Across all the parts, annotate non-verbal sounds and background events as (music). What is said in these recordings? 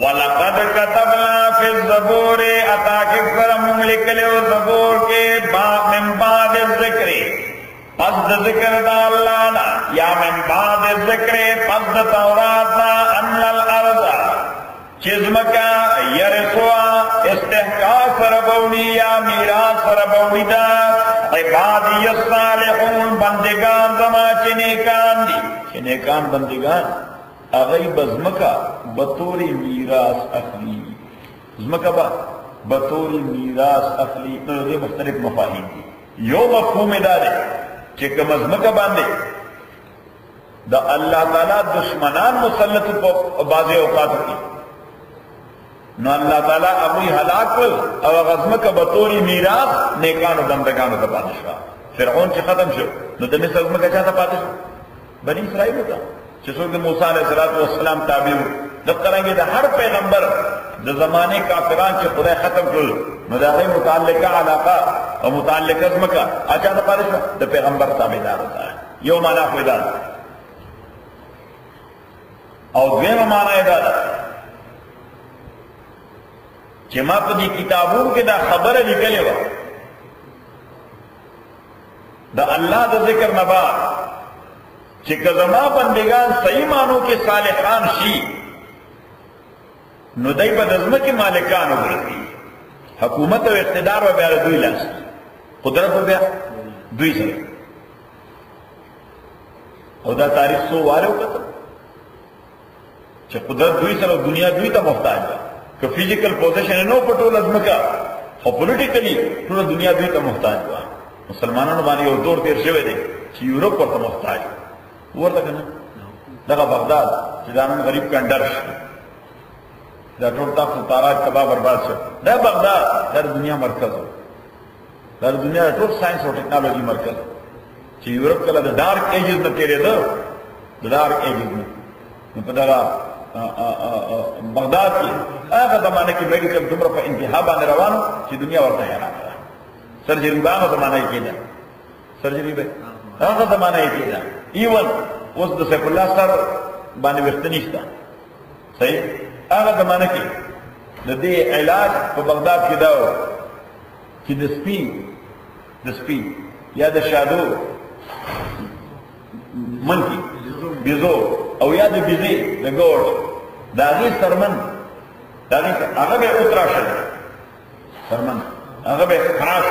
وَلَقَدْ كَتَبْنَا فِي الزَّبُورِ اتاکر سر مملک لے زبور کے من بعد ذکر پس د ذکر دا اللہ نا، یا من بعد ذکر پس د تورات نا، ان الارض. چزمکا یرسوا استحقاق سربونی یا میراث سربونی دا. عبادی الصالحون، بندگان زما چنیکان دی. چنیکان بندگان؟ اغی بزمکا بطوری میراث اخلی. زمکا با بطوری میراث اخلی. نو دے مختلف مفاہیم دی. یو مفہوم دا دے چکم ازمکا باندے دا اللہ تعالیٰ دشمنان مسلط کو بعض اوقات کی. نو اللہ تعالیٰ ابوی حلاک کل او غزمکا بطوری میراث نیکانو بندگانو دا پاتشوا فرعون چی ختم شو. نو دا مصر ازمکا چاہتا پاتشوا بنی اسرائیل ہوتا. چې څوک د موسی علیه السلام تابع وو. د قرانګه د هر پیغمبر د زمانه کافران چې خدای ختم کړل نو دا غي متعلقه علاقه او متعلقه ځمکه اچھا د پاره د پیغمبر تابعدار وتا یو معنا خو دا او دیمه معنا یې دا چې ما په دې کتابونو کې دا خبره لیکلې و د الله د ذکر نه بعد چې کزما بندگان صحیح مانو کې صالحان شي نو دای په دزمه کې مالکان وګرځي. حکومت او اقتدار و بیا دوی لاس قدرت و بیا دوی سره او دا تاریخ سو واره وکړه چې قدرت دوی سره دنیا دوی ته محتاج ده. کہ فزیکل پوزیشن نو پټول ازمکا او پولیټیکلی ټول دنیا دوی ته محتاج و مسلمانانو باندې یو دور تیر شوی دی چې یورپ ورته محتاج ورته کنه؟ دغه بغداد چې دا نن غریب کندر دا ټول تاسو تاراج کبا برباد شو. دا بغداد دا دنیا مرکز و. دا دنیا ټول ساينس او ټیکنالوژي مرکز چې یورپ کله د ډارک ایجز نه تیرې ده د ډارک ایجز نه. په دا بغداد کی هغه زمانه کې میډیکل دومره په انتها باندې روانو چې دنیا ورته حیران ده سرجری به هغه زمانه کې ده. سرجری به هغه زمانه کې ده ایون اوس د سیف الله سر باندې وخت نشته. صحیح؟ هغه زمانه کې د دې علاج په بغداد کې دا چې د سپین د سپین یا د شادو منکی بیزو او یا د بیزی د ګور دا غي سرمن دا غي هغه به اترا شل سرمن هغه به خلاص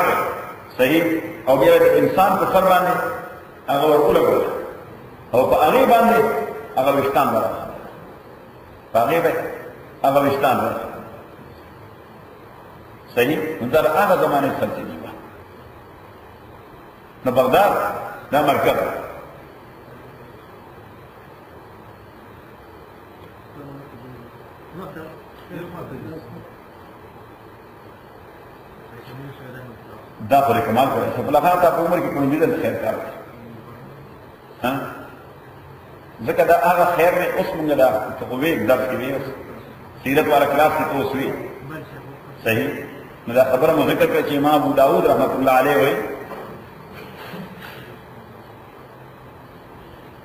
صحیح؟ او بیا انسان په سر باندې هغه ورکول او په هغه باندې هغه وشتان ورته په هغه به هغه وشتان ورته صحیح؟ دا هغه زمانه څخه دی نو بغداد دا مرکز دا پر کمال کوي چې بلغه تا په عمر کې کوم دې خیر کار ها ځکه دا هغه خیر نه اوس موږ دا ته وې درس کې وې سیرت والا کلاس کې اوس وې صحیح؟ نو دا خبره مو ذکر کړ چې امام ابو داود رحمت الله علیه وې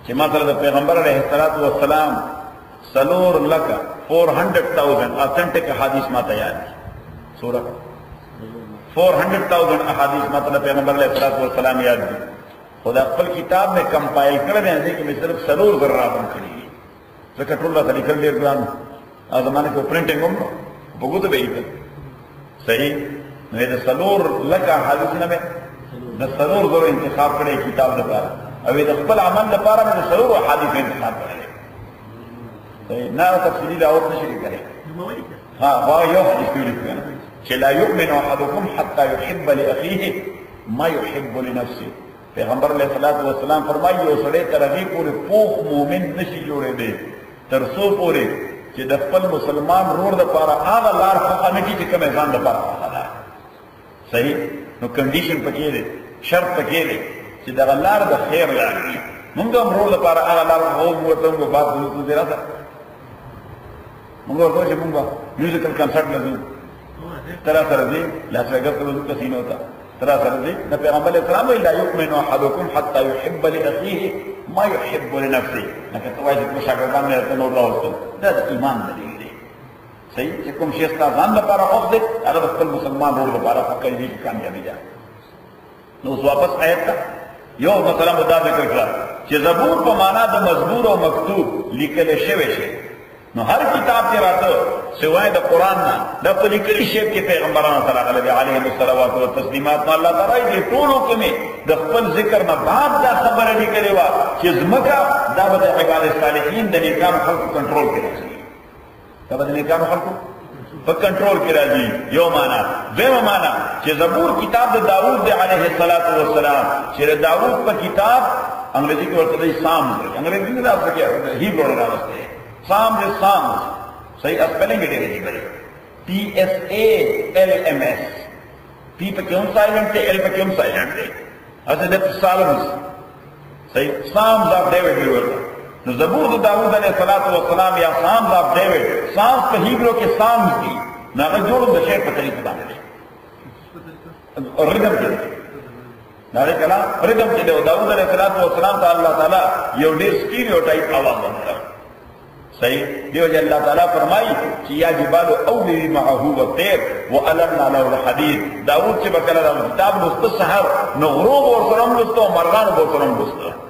چې ما سره د پیغمبر علیه الصلاۃ والسلام سلور لکه 400,000 authentic حدیث ما تیار دي. سورہ 400,000 احادیث مطلب پیغمبر علیہ الصلوۃ والسلام یاد دي. خدا خپل کتاب میں کمپائل کړی دی چې میں صرف سلور ذرات هم کړی دي. ځکه ټول راته لیکل ډیر ګران ا زمانه کې پرنټینګ هم بګوت به یې صحیح؟ نو د سلور لکه حدیث نه د سلور زره انتخاب کړی کتاب لپاره. او د خپل عمل لپاره مې د سلور حدیث انتخاب کړی. صحیح؟ نه تفصیلی دا اوس نشي کېږي ها هو یو حدیث کې لیکل چې لا یؤمن احدکم حتى يحب لاخيه ما يحب لنفسه پیغمبر علیہ الصلوۃ والسلام فرمایي یو سړی تر هغه پورې پوخ مؤمن نشي جوړې دی تر څو پورې چې د خپل مسلمان رور د پاره هغه لار خو نه کی چې کوم ځان د پاره صحیح؟ نو کنډیشن پکې دی شرط پکې دی چې د لار د خیر لار دی موږ هم رور د پاره هغه لار هو موږ ته موږ باب دې دی راځه موږ ورته چې موږ میوزیکل کنسرت لږو ترى سره دي لاس ویګر ته وځو کسینو تا دي د پیغمبر اسلام لا يؤمن أحدكم حتى يحب لأخيه ما يحب لنفسه. لکه توای چې شاګردان نه ته نور راوستل دا د ایمان دلیل دی صحیح چې کوم شي ستا ځان لپاره خوف دی هغه د خپل مسلمان ورور لپاره ده نو اوس واپس آیت ته یو مثلا مدا ذکر کړه زبور په معنا مزبور أو مکتوب لیکل شوی شي نو هر کتاب کې راته سوای د قران نه د په لیکلي شی کې پیغمبرانو تعالی علیه علیهم الصلوات و تسلیمات نو الله تعالی دې ټولو کې مې د خپل ذکر نه بعد دا خبره لیکلې و چې زمکا دا به د عباد صالحین د نیکانو خلقو کنټرول کې راځي. دا به د نیکانو خلقو په کنټرول کې راځي. یو معنا. دیمه معنا چې زبور کتاب د داوود علیه السلام چې د داوود په کتاب انګریزي کې ورته دی سام انګریزي کې دا څه کې هیبرو راوسته سام دے سام صحیح اسپیلنگ ڈے رہی بڑی T S A L M S T پہ کیوں سائلنٹ تے ایل پہ کیوں سائلنٹ تے ایسے دے سالمس صحیح سامز آف ڈیوڈ بھی ورد نو زبور داود علیہ السلام یا سامز آف ڈیوڈ سامز پہ ہیبرو کے سامز دی نا اگر جوڑوں دا شیخ پہ طریقہ بانے دے اور ردم کے دے نارے کلا ردم کے دے داود علیہ السلام تا اللہ تعالیٰ یہ ڈیر سکیریو ٹائپ آواز بنتا صحیح؟ دیو جی اللہ تعالیٰ فرمائی کہ یا جبال اولی معہو و تیر و علمنا لہو الحدید داود چی بکل رہا کتاب لست سحر نغروب اور سرم لست و مرغان بور سرم لست.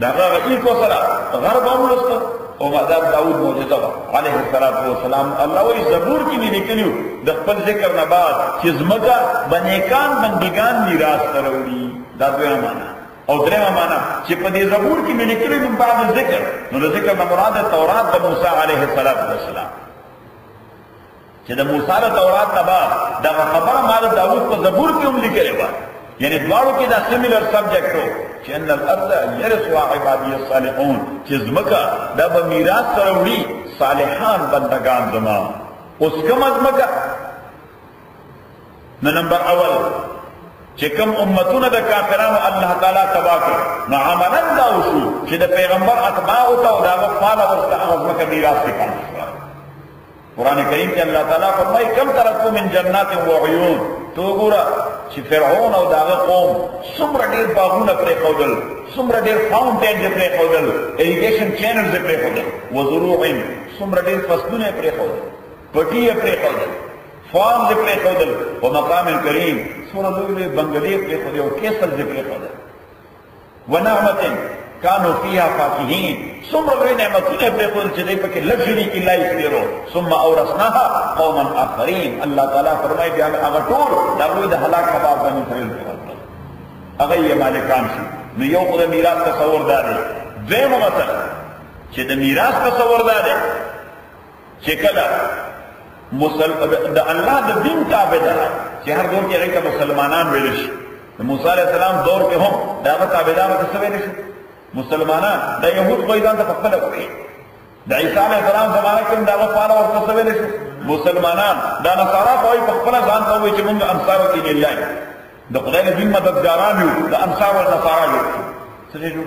داغا غیر کو سرا، غرب ہم لست. او مدار داود موجزہ با علیہ السلام اللہ وی زبور کی بھی نکلیو دخپل ذکر نباد، چیز چیزمگا بنیکان بندگان میراث کروڑی دا دویا مانا. او درېمه معنا چې په دې زبور کې مې لیکلي من بعد ذکر. نو د ذکر نه مراد تورات د موسی علیه السلام چې د موسی د تورات نه بعد دا خبره ما د داوود په زبور کې هم لیکلې و یعنی دواړو کې دا سیمیلر سبجیکټ و چې ان الارض يرثها عبادي الصالحون چې زمکه دا به میراث سره وړي صالحان بندگان زما. اوس کوم زمکه نو نمبر اول چې کوم امتونه د کافرانو الله تعالی تبا کړ نو عملا دا وشو چې د پیغمبر اتباع او دا غفال ورته هغه کې میراث کې قرآن کریم کې الله تعالی فرمایي کم ترکو من جنات و عیون. تو ګورا چې فرعون او داغه قوم څومره ډېر باغونه پرې خودل څومره ډېر فاونټین دې پرې خودل اریګیشن چینل دې پرې خودل و زروع څومره ډېر فصلونه پرې خودل پټي پرې خودل فارم دې پرې خودل او مقام کریم. سورہ لوی بنگلې پرې خودل او کیسر دې پرې خودل ونعمت كانوا فيها فاكهين ثم لوی نعمتونه پرې خودل چې دې پکې لګژري کې لای پیرو ثم اورثناها قوما اخرين الله تعالی فرمایي بیا هغه ټول دا لوی د هلاک کباب باندې کړل هغه یې مالکان شي نو یو خدای میراث تصور دار دی دیمه مثلا چې د میراث تصور دار دی چې کله مسل د الله د دین تابعدار چې هر دور کې هغه مسلمانان ویل شي. د موسی عليه السلام دور کې هم دا تابعدار څه ویل شي؟ مسلمانان د يهود په ځان ته خپل کوي د عیسی علیه السلام زمانه کې دا غفاره ورته څه ویل شي؟ مسلمانان، دا نصارا په خپل ځان ته وایي چې موږ انصار کې الله. د خدای دین مددګاران یو، د انصار او نصارا یو. څه جوړ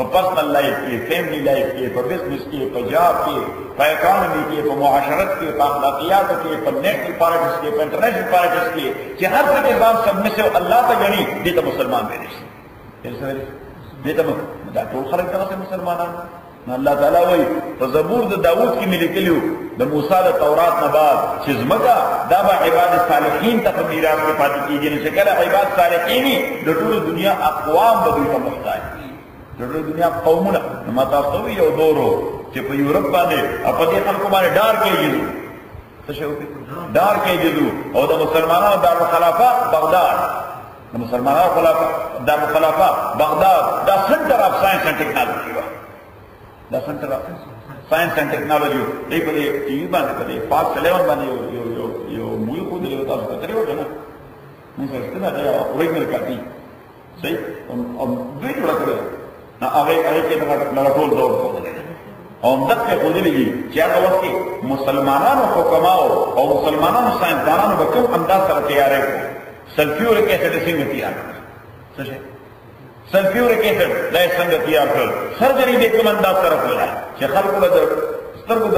په پرسنل لایف کې فیملی لایف کې په بزنس کې په جاب کې په اکانومي کې په معاشرت کې په اخلاقیات کې په نیشنل پالیټکس کې په انټرنیشنل پالیټکس کې چې هر څه کې ځان سب نشو الله ته غني دې ته مسلمان ویل شي. دې ته دا ټول خلک ته مسلمانان. نو الله تعالی وایي په زبور د داوود کې ملکلیو د موسی د تورات نه بعد چې زمګه دا به عباد صالحین ته په میراث کې پاتې کیږي. چې کله عباد صالحین د ټول دنیا اقوام به دوی ته محتاج دي. ټول دنیا قومونه ما تاسو یو دورو چې په یورپ باندې په دې خلکو باندې ډار کېږي څه شی وکړي ډار کېږي او د مسلمانانو د خلافه بغداد د مسلمانانو خلافه د خلافه Baghdad the centre of science and technology the centre science and technology دې په دې ټي وي باندې په دې فاس 11 باندې یو یو یو یو موږ کو دې تاسو ته تریو کنه موږ څه نه دا اوريجنل کاپي صحیح او دوی جوړ کړل نه هغه هغه کې دا ټول ډول او دغه خو دې لګي چې هغه وخت مسلمانانو حکماو او مسلمانانو ساينسدانانو به کوم انداز سره تیارې سلفیورک ایسڈ څنګه تیار څه سلفیورک ایسڈ دا څنګه تیار کړ سرجری دې کوم انداز سره کوله چې خلکو له سترګو د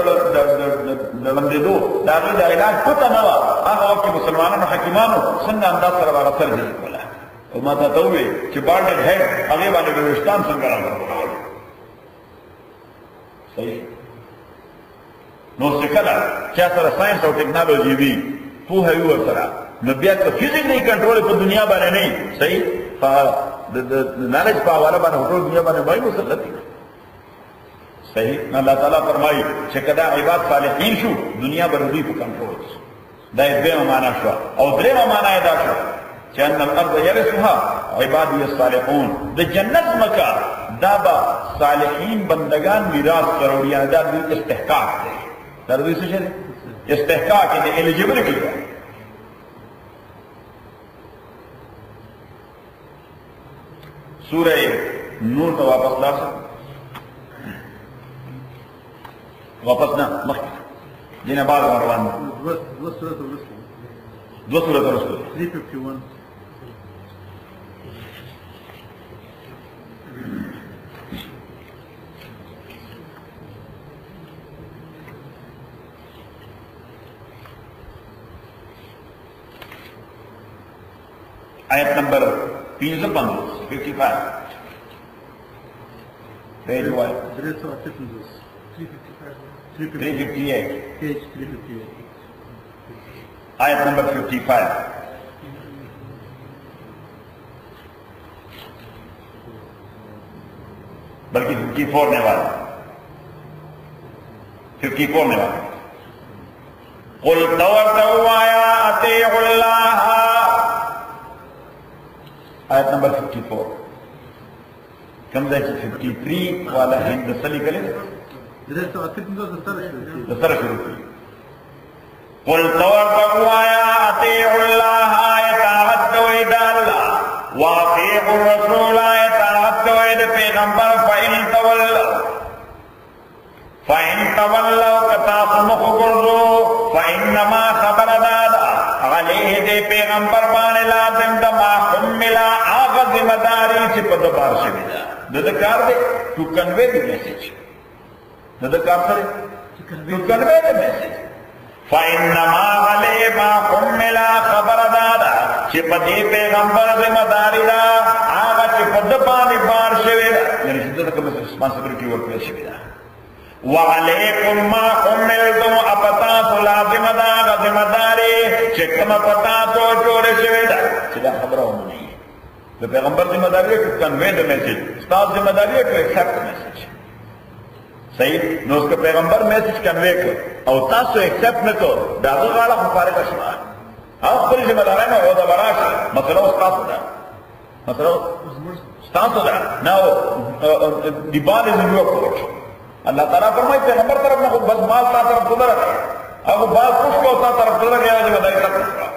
د هغې د علاج پته نه وه. هغه وخت مسلمانانو حکیمانو څنګه انداز سره هغه سرجري کوله او ما ته وویل چې بالډډ هیډ هغې باندې د ویښتان څنګه راغورځول صحیح. نو څه کله چا سره ساينس او ټیکنالوژي وي پوهه وي ورسره نو بیا که فزیک نه کنټرول په دنیا باندې نه صحیح؟ د نالج په حواله باندې ټول دنیا باندې وایي مسلط دي صحیح. اللہ تعالیٰ فرمائی چې کدا عباد صالحین شو دنیا به دوی په کنټرول دا یې دویمه معنا شو او دریمه معنا یې دا شو ان الارض يرثها عبادی الصالحون د جنت مکا دا با صالحین بندگان میراث کروڑیان دا دوی استحقاق دی دا دوی څه دی استحقاق دی ایلیجیبلټی سورہ نور ته واپس لاړ واپس نه مخکې دینه بعد روان۔ دو سورۃ رسول۔ 351 آیت نمبر 355 55 پیج وای درې سوه اته پنځوس 358 358 page 358 آیت نمبر 55 بلکہ 54 نے والا 54 نے والا قل تورتو آیا اتیع اللہ۔ آیت نمبر 54 کم دے چی 53 والا ہند سلی کلے دسر شروع۔ کی قل تورتو آیا اتیع اللہ اطاعت کوئی دا اللہ۔ واقیع الرسول اطاعت کوئی دا پیغمبر فإن تولو فإن تولو کتاس مخگرزو فإنما خبر دادا. علیہ دے پیغمبر بانے لازم دا ما حملا آغا ذمہ داری چی پا دبار شوی. دا دا دے، تو کنوے دی میسیج دا سرے، تو کنوے دی میسیج فإنما علی ما حملا خبر دادا. چی پا دی پیغمبر ذمہ داری دا، آغا چی پا دبانی بار شوی دا. یعنی شدت کم ریسپانسبلیٹی ورکلے شوی دا. وعلیکم ما حملتم اپتاسو لازم دا غزم داری چکم پتاسو جوڑ شوی دا چی دا خبر ہوں نہیں دا پیغمبر ذمہ داری ہے کہ کنوے دا میسیج استاد ذمہ داری ہے کہ ایکسپٹ میسیج صحیح نو اس کا پیغمبر میسیج کنوے کر او تاسو ایکسپٹ نہ کر دا غالا خفارق اشما آپ خلی ذمہ داری میں او دا براش مسئلہ استاسو دا. مسئلہ استاسو دا. now the ball is in your court اللہ تعالیٰ فرمائی پیغمبر طرف نہ خود بس مال تا طرف خدا رکھے اب بال خوش کو تا طرف خدا رکھے آجی بدائی سب کچھ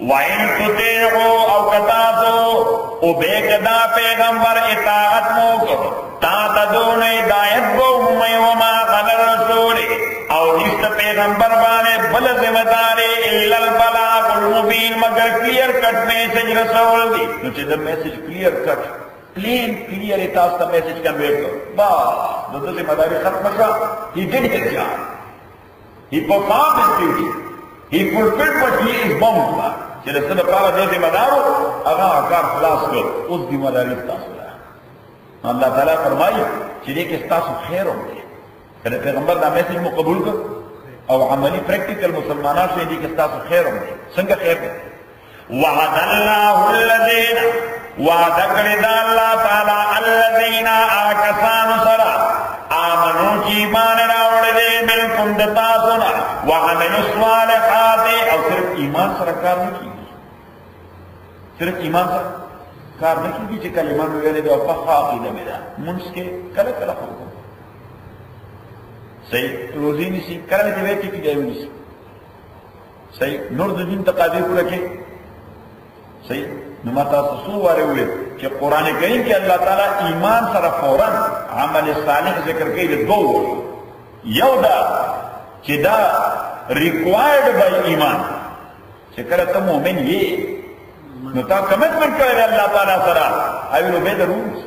وَإِن تُتِعُوا او کتاتو او بے پیغمبر اطاعت موکر تا تدون ہدایت کو ہمیں وما غل الرسول او نشت پیغمبر بانے بل ذمہ دارے البلاغ المبین، مگر کلیر کٹ میسج رسول دی۔ نو چیز message clear cut plain clear اتاس تا میسج کنوے کر بس، دو ذمہ داری ختم شا he did his job he performed his duty he fulfilled what he is bound by چې د څه لپاره دی ذمہ دارو هغه کار خلاص کړ اوس ذمہ داری تاسو ده الله تعالی فرمایي چې دې کې تاسو خیر هم کله پیغمبر دا میسج مو قبول کړ او عملی پریکټیکل مسلمانان شې دې کې تاسو خیر هم څنګه خیر دی وعد الله الذين وعد کړی دا الله تعالی الذين آکسان سره آمنو کی ایمان راوڑ دے ملکم دتا سنا وعملوا الصالحات. او صرف ایمان سره کار نه کیږي صرف ایمان سره کار نه کیږي چې کلمه مې ویلې ده په عقیده مې ده مونږ کې کله کله خو صحیح روزي نشي کله دې وې کې دی ونیسي صحیح نور د دین تقاضې پوره کې صحیح؟ نو تاسو سو واره وې چې قران کریم کې الله تعالی ایمان سره فوراً عمل صالح ذکر کوي د دوه یو دا چې دا ریکوایرډ بای ایمان. چې کله ته مؤمن یې، نو تا کمټمنټ کړی دی الله تعالی سره. I will obey the rules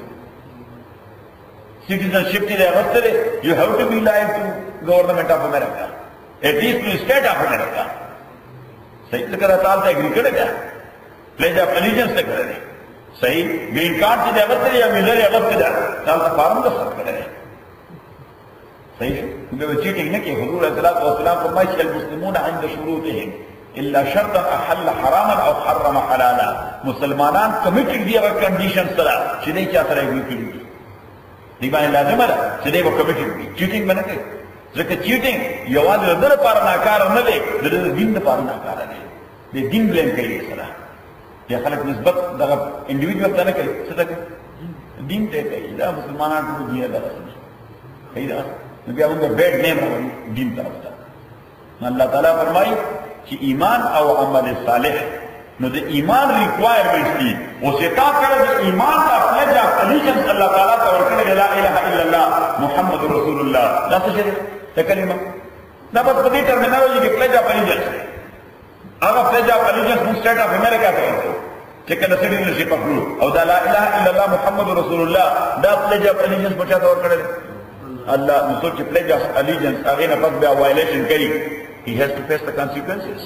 citizenship the اغوستل you have to be loyal to government of America. At least to state of America. صحیح؟ ذکر تعالی ته اگری کړی دی. Pledge of allegiance ته کړی صحیح گرین کارت چې اغوستل یا ویزا یې اغوستل دی تعالی فارم د سر کړی صحیح شو بے چیٹنگ نہ کہ حضور علیہ الصلوۃ والسلام فرمائے کہ المسلمون عند شروطهم. الا شرطا احل حراما او حرم حلالا. مسلمانان کمیټډ دی هغه کنډیشن سره چې دې چا سره یې کړی دی باندې لازم ده چې دې وکمیټډ دی چیټنګ باندې کوي ځکه چیټنګ یوازې د پر ناکار نه دی د دین پر ناکار دی د دین بلیم کوي سره یا خلک نسبت دغه انډیویډوال ته نه کوي څه ته کوي؟ دین ته کوي. دا مسلمانان ټول دی دا صحیح ده نو بیا موږ بیډ نیم راوړو دین طرف ته الله تعالی فرمایي چې ایمان او عمل صالح نو د ایمان ریکوایرمنټ دي. او چې تا کړه د ایمان کا پلیج اف الیجنس الله تعالی ته ورکړي لا اله الا الله محمد رسول الله دا څه شي دا کلمه. دا په دې ټرمینالوژي کې پلیج اف الیجنس هغه پلیج اف الیجنس مو سټیټ اف امریکا ته ورکړي چې کله سټیټنشپ اخلو او دا لا اله الا الله محمد رسول الله دا پلیج اف الیجنس په چا ته ورکړي Allah نو څوک چې pledge of allegiance هغه نه پس بیا violation کوي he has to face the consequences.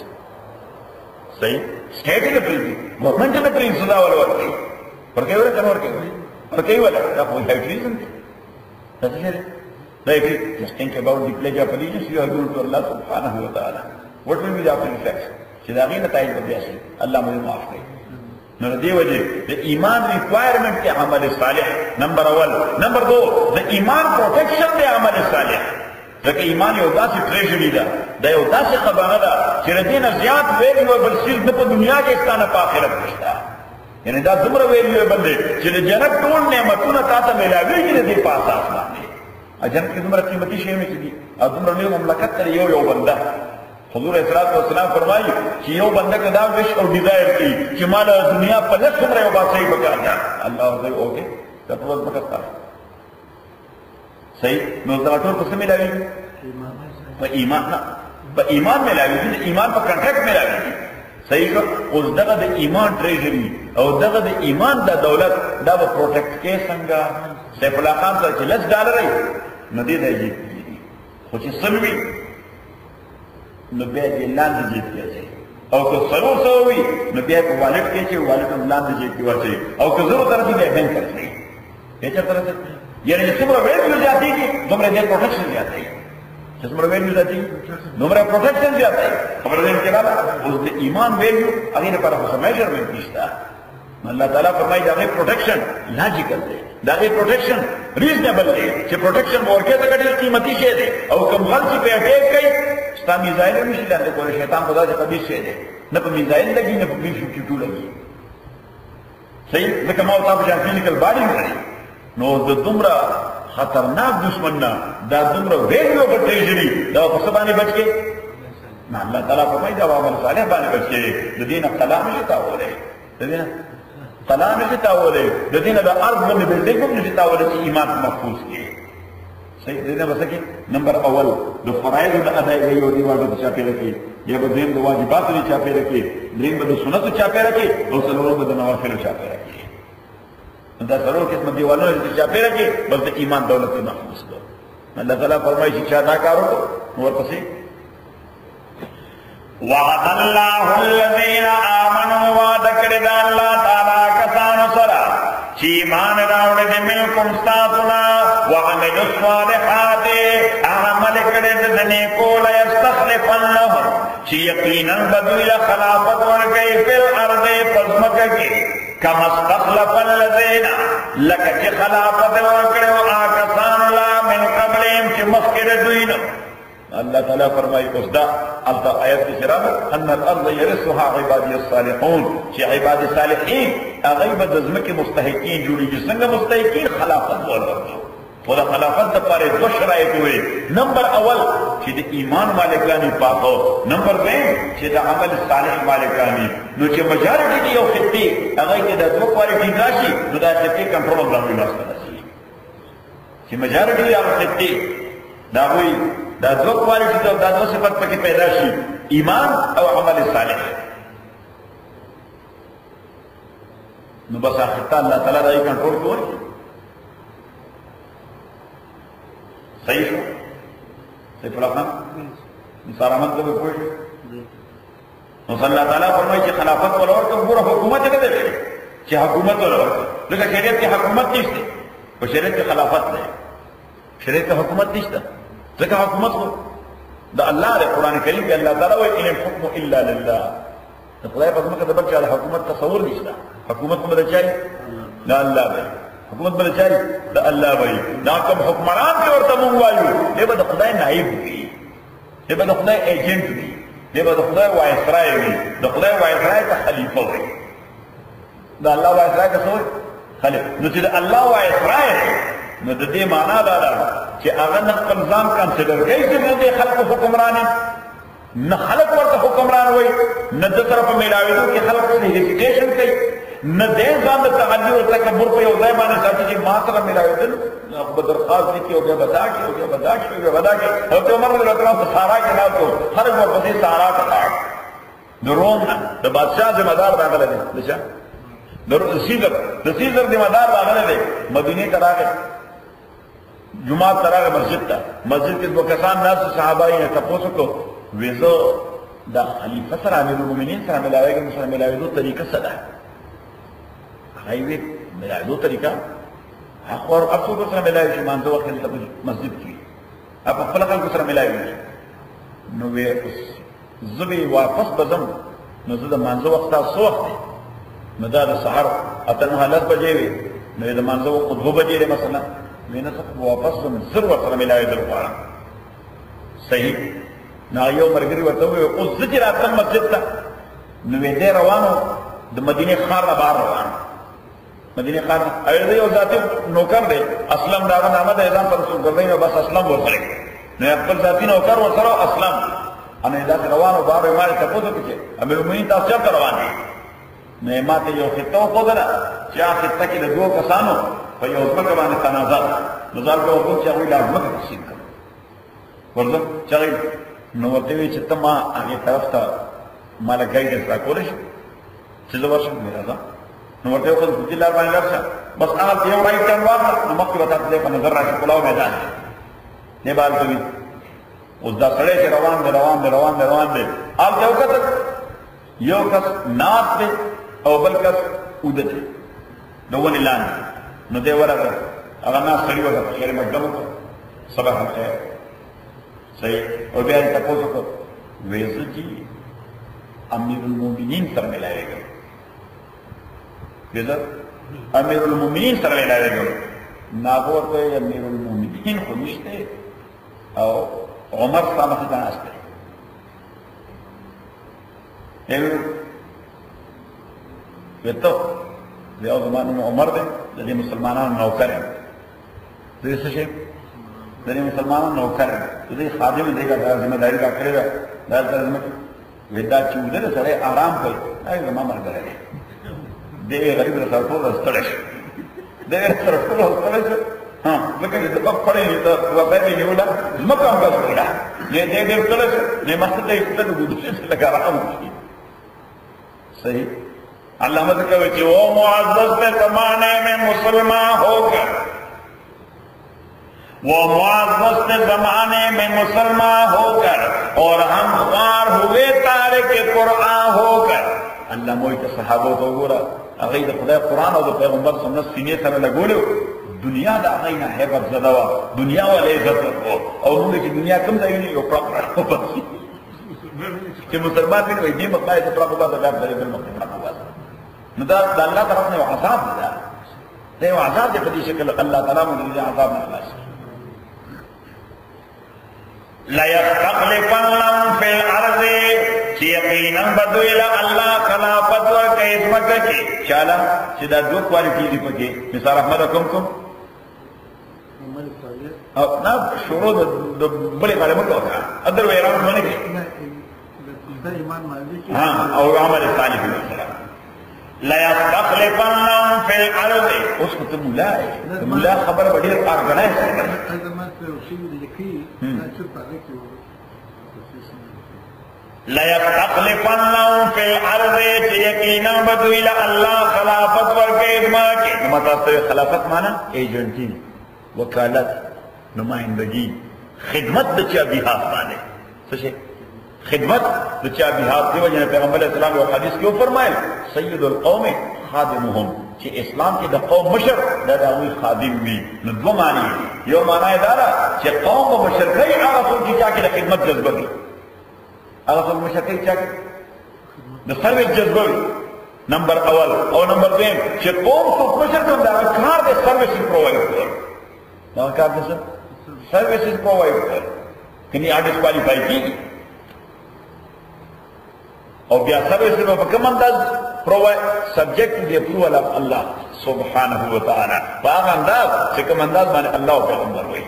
صحیح state نه پریږدي government نه پریږدي سزا ولا ورکوي ورکوي ولا کنه ورکوي ورکوي ولا دا خو هیڅ reason دی دا څه دی دا just think about the pledge of allegiance you are going to Allah subhanahu wa ta'ala. What will be the after effects? چې دا غي نتایج به بیا شي الله موږ معاف کړي نو دی وجه د ایمان ریکوائرمنٹ کې عمل صالح. نمبر اول نمبر دو د ایمان پروټیکشن دی عمل صالح. ځکه ایمان یو داسې ټریژري ده دا یو داسې خبره ده چې د دې نه زیات ویلیو بل شي نه په دنیا کې ستانه په آخرت نشته یعنی دا دومره ویلیو دی چې د جنت ټول نعمتونه تا ته ملاویږي د دې په اساس باندې. جنت کې دومره قیمتي شیونه چې دي او دومره لوی مملکت لري یو یو بنده حضور اسلام والسلام فرمایي چې یو بنده کدا وش او ډیزایر کوي چې مال دنیا په لږ څومره یو باسي وکړا الله دې دا ټول وکړه صحیح؟ نو دا ټول څه ملاوي په ایمان. نه په ایمان ملاوي دي ایمان په کنټراکټ ملاوي صحیح اوس دغه د ایمان ټریجری او دغه د ایمان د دولت دا به پروټیکټ کې څنګه؟ سیف الله خان ته چې لږ ډالر نه دی دی خو چې سموي نو بیا دې لاندې جیب کې اچي او که سرور سو وي، نو بیا په والټ کې چې والټ هم لاندې جیب کې ورچي او که زرو طرف دې بینک کړی یې چا طرف یعنی چې څومره ویلیو زیاتېږي، دومره دې پروټیکشن زیاتېږي. چې څومره ویلیو زیاتېږي، دومره پروټیکشن زیاتېږي. خبره دې کې راځه اوس د ایمان ویلیو هغه لپاره خو میجرمنټ نشته. الله تعالی فرمایي دا غي پروټیکشن لاجیکل دی. دا غي پروټیکشن ریزنبل دی. چې پروټیکشن ورکه ته ډېر قیمتي شی او کوم غلط په اٹیک کوي ستا میزایل نشي لاندې کولای شیطان خدا ته قبیح شی دی نه په میزایل لګي نه په بي 52 لګي صحیح ځکه ما تاسو ته فزیکل باډي لري نو د دومره خطرناک دشمن نه دا دومره ویډیو په ټریجری دا په څه باندې بچ کې نه الله تعالی فرمایي دا عمل صالح باندې بچ کې د دین کلام نشي تاوله د دین کلام نشي تاوله د دین د ارض باندې بلډینګ هم نشي تاوله چې ایمان محفوظ کې صحیح دې نمبر اول د فرایض د ادایګۍ او دی واجب چا پیره کې یا به دین د واجبات لري چا پیره کې دریم به سنت چا پیره کې او څلورم به د نوافل دا څلور قسم دیوالونه چې چا پیره کې بل د ایمان دولت محفوظ کړو الله تعالی فرمایي چې چا دا کارو ورپسې وعد الله الذين آمنوا وعد کړی دا الله تعالی کسانو سره ایمان ملکم ساتنا وعملوا الصالحات عمل کړي د نیکو لا یستخلفنهم چې یقینا بدوی خلافت ورکړي په ارض پزمکه کې کما استخلف الذين لك چې خلافت ورکړي او آکسان لا من قبلهم چې مخکې دوی نه الله تعالی فرمایي اوس دا البته آیت کې شراب ان الارض يرثها عبادي الصالحون چې عباد صالحین هغه به مستحقین جوړیږي څنګه مستحقین خلافت ورکړي خو د خلافت لپاره دوه شرایط وي نمبر اول چې د ایمان مالکانی پاکو نمبر دوی چې د عمل صالح مالکانی نو چې میجارټي دی او خطي هغه کې د دوه کوالټي راشي نو دا چې کنټرول باندې لاسته راشي چې میجارټي دی او خطي دا وایي دا دوه کوالټي دا دوه صفات پکې پیدا شي ایمان او عمل صالح. نو بس اخر الله تعالی دا کنټرول کوي صحیح شو صحیح پڑا خان نثار احمد کو بھی صلی اللہ تعالیٰ فرمائی کہ خلافت والا اور کم پورا حکومت ہے کہ دے۔ کہ حکومت والا اور لیکن شریعت کی حکومت نہیں تھی وہ شریعت کی خلافت نہیں شریعت کی حکومت نہیں تھا لیکن حکومت کو۔ دا اللہ دے قرآن کریم کہ اللہ تعالیٰ وہ ان الحکم الا للہ۔ تو خدای پاک مکہ دبر چاہتا حکومت تصور نہیں تھا حکومت کو بدل چاہیے۔ دا اللہ بھائی حکومت بل چای د الله وای دا کوم حکمران چې ورته مونږ وایو دی به د خدای نائب وي دی به د خدای ایجنټ وي دی به د خدای وایسرای وي د خدای وایسرای ته خلیفہ وي د الله وایسرای ته څوک خلیفہ نو چې د الله وایسرای نو د دې معنا دا ده چې هغه نه خپل ځان کنسیډر کوي چې نه د خلکو حکمراني نه خلک ورته حکمران وي نه د طرفه میلاوي کې خلک هیزیټیشن کوي نه دې ځان د تعجب او تکبر په یو ځای باندې ساتي چې ما سره میلاویدل په درخواست کې او بیا بدا کې او بیا بدا کې او بیا بدا کې ته عمر رضی الله عنه سارا کې نه تو هر ورپسې سارا ته د روم د بادشاہ ذمہ دار راغله دي دشا د سیزر. د سیزر ذمہ دار راغله دي مدینه ته راغله جمعات تراغ مسجد تا مسجد کے دو کسان ناس صحابائی ہیں تپوسو کو ویزو دا خلیفہ سر امیر المومنین سر ملاوے گا سر ملاوے دو طریقہ هایوې ملاحظو طریقه اخور اپسو کو سره ملایو شي مانځو وخت ته مسجد کې اپ خپل خلکو سره ملایو شي نو وی اوس زبي واپس بزم. نو زه د مانځو وخت تاسو وخت نو دا د سحر. اتن حالت بجې وي نو د مانځو وخت دوه بجې لري مثلا. مینه څه واپس زم زر وخت سره ملایو در غواړم صحیح نو یو مرګري ورته وي اوس زه چې راتم مسجد ته. نو وی دې روانو. د مدینه خار را بار روانو مدینه خار اې یو ذاتي نوکر دی اسلم دا نامه د اعلان پر رسول ګرځي نو بس اسلم ورسره نو خپل ذاتي نوکر ورسره اسلم. انا دا روانو بار مال ته پوتو کې امیر المؤمنین تاسو چرته روان دي؟ نو ماته یو خطه خدای چې هغه خطه کې د دوه کسانو په یو ځمکه باندې تنازع نو ځان په وګورئ چې هغوی لا ځمکه تقسیم کړه ورځم چې هغوی نو ورته وی چې ته ما هغې طرف ته ماله ګایډنس راکولی شي چې زه ورشم مې راځه نو ورته وکړل په دې لار باندې لاړ بس هغه یو رایټ ټرن واخله نو مخکې به تاسو دې په نظر راشي پلاو میدان دی نه بال کوي اوس دا سړی چې روان دی روان دی روان دی روان دی هلته وکتل یو کس ناست دی او بل کس اوده دی د ونې لاندې نو دی ورغه هغه ناس سړي وکړه خیر مقدم وکړه صباح الخیر صحیح او بیا یې تپوس وکړ ویې زه چې امیر المؤمنین سره ملایږم بلد امیر المومنین سره ویلای دی ناغور ته امیر المومنین خو نشته او عمر سره مخ ته ناشته یو وته بیا زمانه عمر دی د مسلمانانو نوکر دی څه شي د مسلمانانو نوکر دی د خادم دی کا ذمہ داری کا کړی دا ځل ودا چې ودره سره آرام کوي دا زمما مرګ لري دې غریب سره ټول ستړی شي دې سره ټول ستړی شي ها لکه دې په پړې ته و به دې نیولا مکه هم بس ولا دې دې دې ستړی شي نه مست دې ستړی ودل لگا آرام شي صحیح. علامہ سے کہو کہ وہ معزز کے زمانے میں مسلمان ہو کر وہ معزز کے زمانے میں مسلمان ہو کر اور ہم خوار ہوئے تارے کے قرآن ہو کر اللہ موئی کے صحابہ تو گورا اگئی دا خدا قرآن اور دا پیغمبر سمنا سینے سر لگولو دنیا دا اگئی نا حیبت زدوا دنیا والے عزت رکھو اور انہوں نے دنیا کم دا نہیں وہ پراپ رکھو بس کہ مسلمان بھی نہیں دیم اپنا ایسا پراپ بات اگر دے بل مقتب رکھو بس نو دا دا اللہ طرف نے عذاب دا دا یو عذاب دے پدی شکل. اللہ تعالیٰ مجھے دے عذاب نہ خلاص لَيَسْتَقْلِفَنَّهُمْ فِي الْأَرْضِ چې یقینا بدویل الله خلافت ورکړي اسمکه کې چاله چې دا دوه کوالټي دي پکې جی، مثال احمد کوم کوم او نه شروع د بلې باندې مکو اندر ویران باندې کې نه او عمل صالح والسلام لا يستخلفنهم في الارض۔ اوس ته مولا ہے۔ مولا خبر وړي ارګنایز هذا ما في شيء اللي فيه مم. لا تشوف عليك لَيَسْتَقْلِفَنَّهُمْ فِي الْأَرْضِ چې یقینا بدوی له الله خلافت ورکړي ادما کې نو متاسو خلافت معنا ایجنټی وکالت، نمائندگی، خدمت د بیحاف باندې څه شي خدمت د بیحاف دی وجه پیغمبر اسلام یو حدیث کې فرمایل سید القوم خادمهم چې اسلام کې د قوم مشر دا د خادم وي نو دوه معنی یو معنی دا ده قوم به مشر کوي هغه څوک چې چا کې خدمت جذبه وي هغه څوک مشر کوي چا کې د سروس جذبه نمبر اول او نمبر دویم چې قوم څوک مشر کوي دا کار د سروس پرووایډ کوي دا کار د سروسز پرووایډ کوي کني اډ کوالیفای کیږي او بیا سروسز په کوم انداز provide subject to the approval of Allah subhanahu wa ta'ala فهذا انداز چې کوم انداز باندې الله او پیغمبر وایي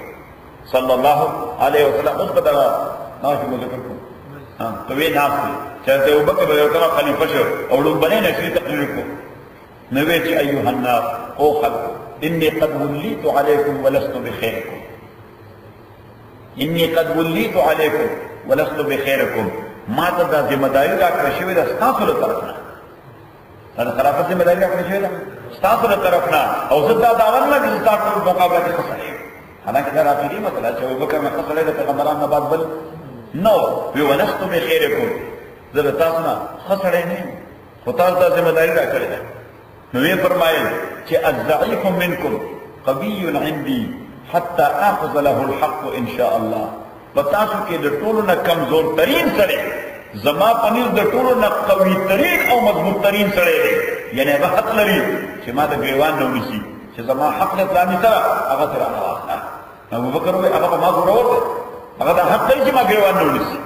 صلی الله علیه وسلم اوس په دغه ناس مو ذکر کوم وی ناس چې ته ابوبکر رضی الله عنه خلیفہ شو، او لومبنه نشری تقریر کو نو وی چې ایها الناس، او خلق انی قد ولیت علیکم ولست بخیرکم انی قد ولیت علیکم ولست بخیرکم ما ته دا ذمہ داری راکړه شوې ده، ستاسو له طرف نه. دا خلافت ذمہ داری راکړه شوې ده، ستاسو له طرف نه. او زه دا داون نه چې ستاسو په مقابله کې خسرې حالانکه دا راځي مطلب چې ابوبکر نه خسرې د پیغمبرانو نه بعد بل نو وی ولست بخیرکم زه له تاسو نه خسرې نه خو تاسو ته ذمہ داری راکړه ده. نو یې فرمایل چې الضعيف منکم قوي عندي حتى اخذ له الحق ان شاء الله. بتاسو کې د ټولو نه کمزور ترين سره زما پنیر د ټولو نه قوي ترين او مضبوط ترين سره دی. یعنی هغه حق لري چې ما د ګریوان نه ونیسي، چې زما حق له پلان سره هغه سره نه واخله ابو بکر وی هغه ما ضرور هغه د حق لري چې ما ګریوان نه ونیسي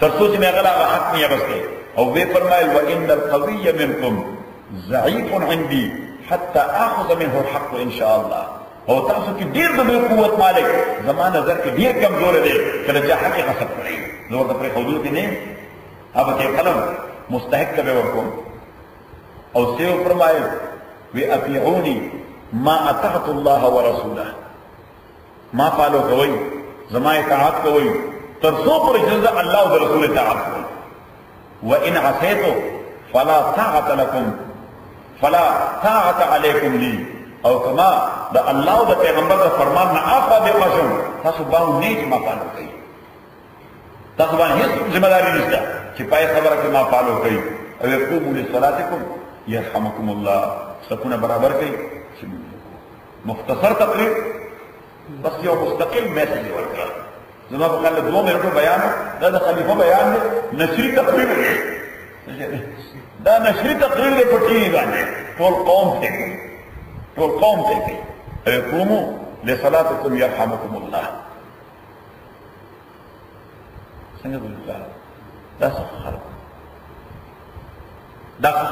تر څو چې هغه هغه حق نه یبسته او وی فرمایل وان القوي منكم ضعيف عندي حتى اخذ منه الحق ان شاء الله۔ او تاسو کې ډیر د قوت مالک زما نظر کې ډیر کمزور دی کله چې حق غصب کړی زور د پر حدود نه هغه کې قلم مستحق کبه ورکوم۔ او سیو فرمایل وی اطیعونی ما اطعت الله ورسوله۔ ما فالو کوي زما اطاعت کوي تر څو پر جزاء الله او رسول اطاعت کوي وان عصيتو فلا طاعه لكم، فلا طاعه عليكم لي۔ او کما د الله او د پیغمبر د فرمان نه اخوا به قسم تاسو باندې نه چې ما پالو کوي تاسو باندې هیڅ ذمہ داری نشته چې پای خبره کې ما پالو کوي او قوموا لصلاتکم يرحمكم الله سکونه برابر کوي مختصر تقریر۔ بس هو مستقل ماشي ورجع زي ما بقول لك دوم يرجع بيانه. ده ده خليفه بيان نشري تقرير. ده نشري تقرير اللي يعني. طول قوم تكي طول قوم تكي قوموا لصلاتكم يرحمكم الله. سنجد بالفعل دا څه خلق دا څه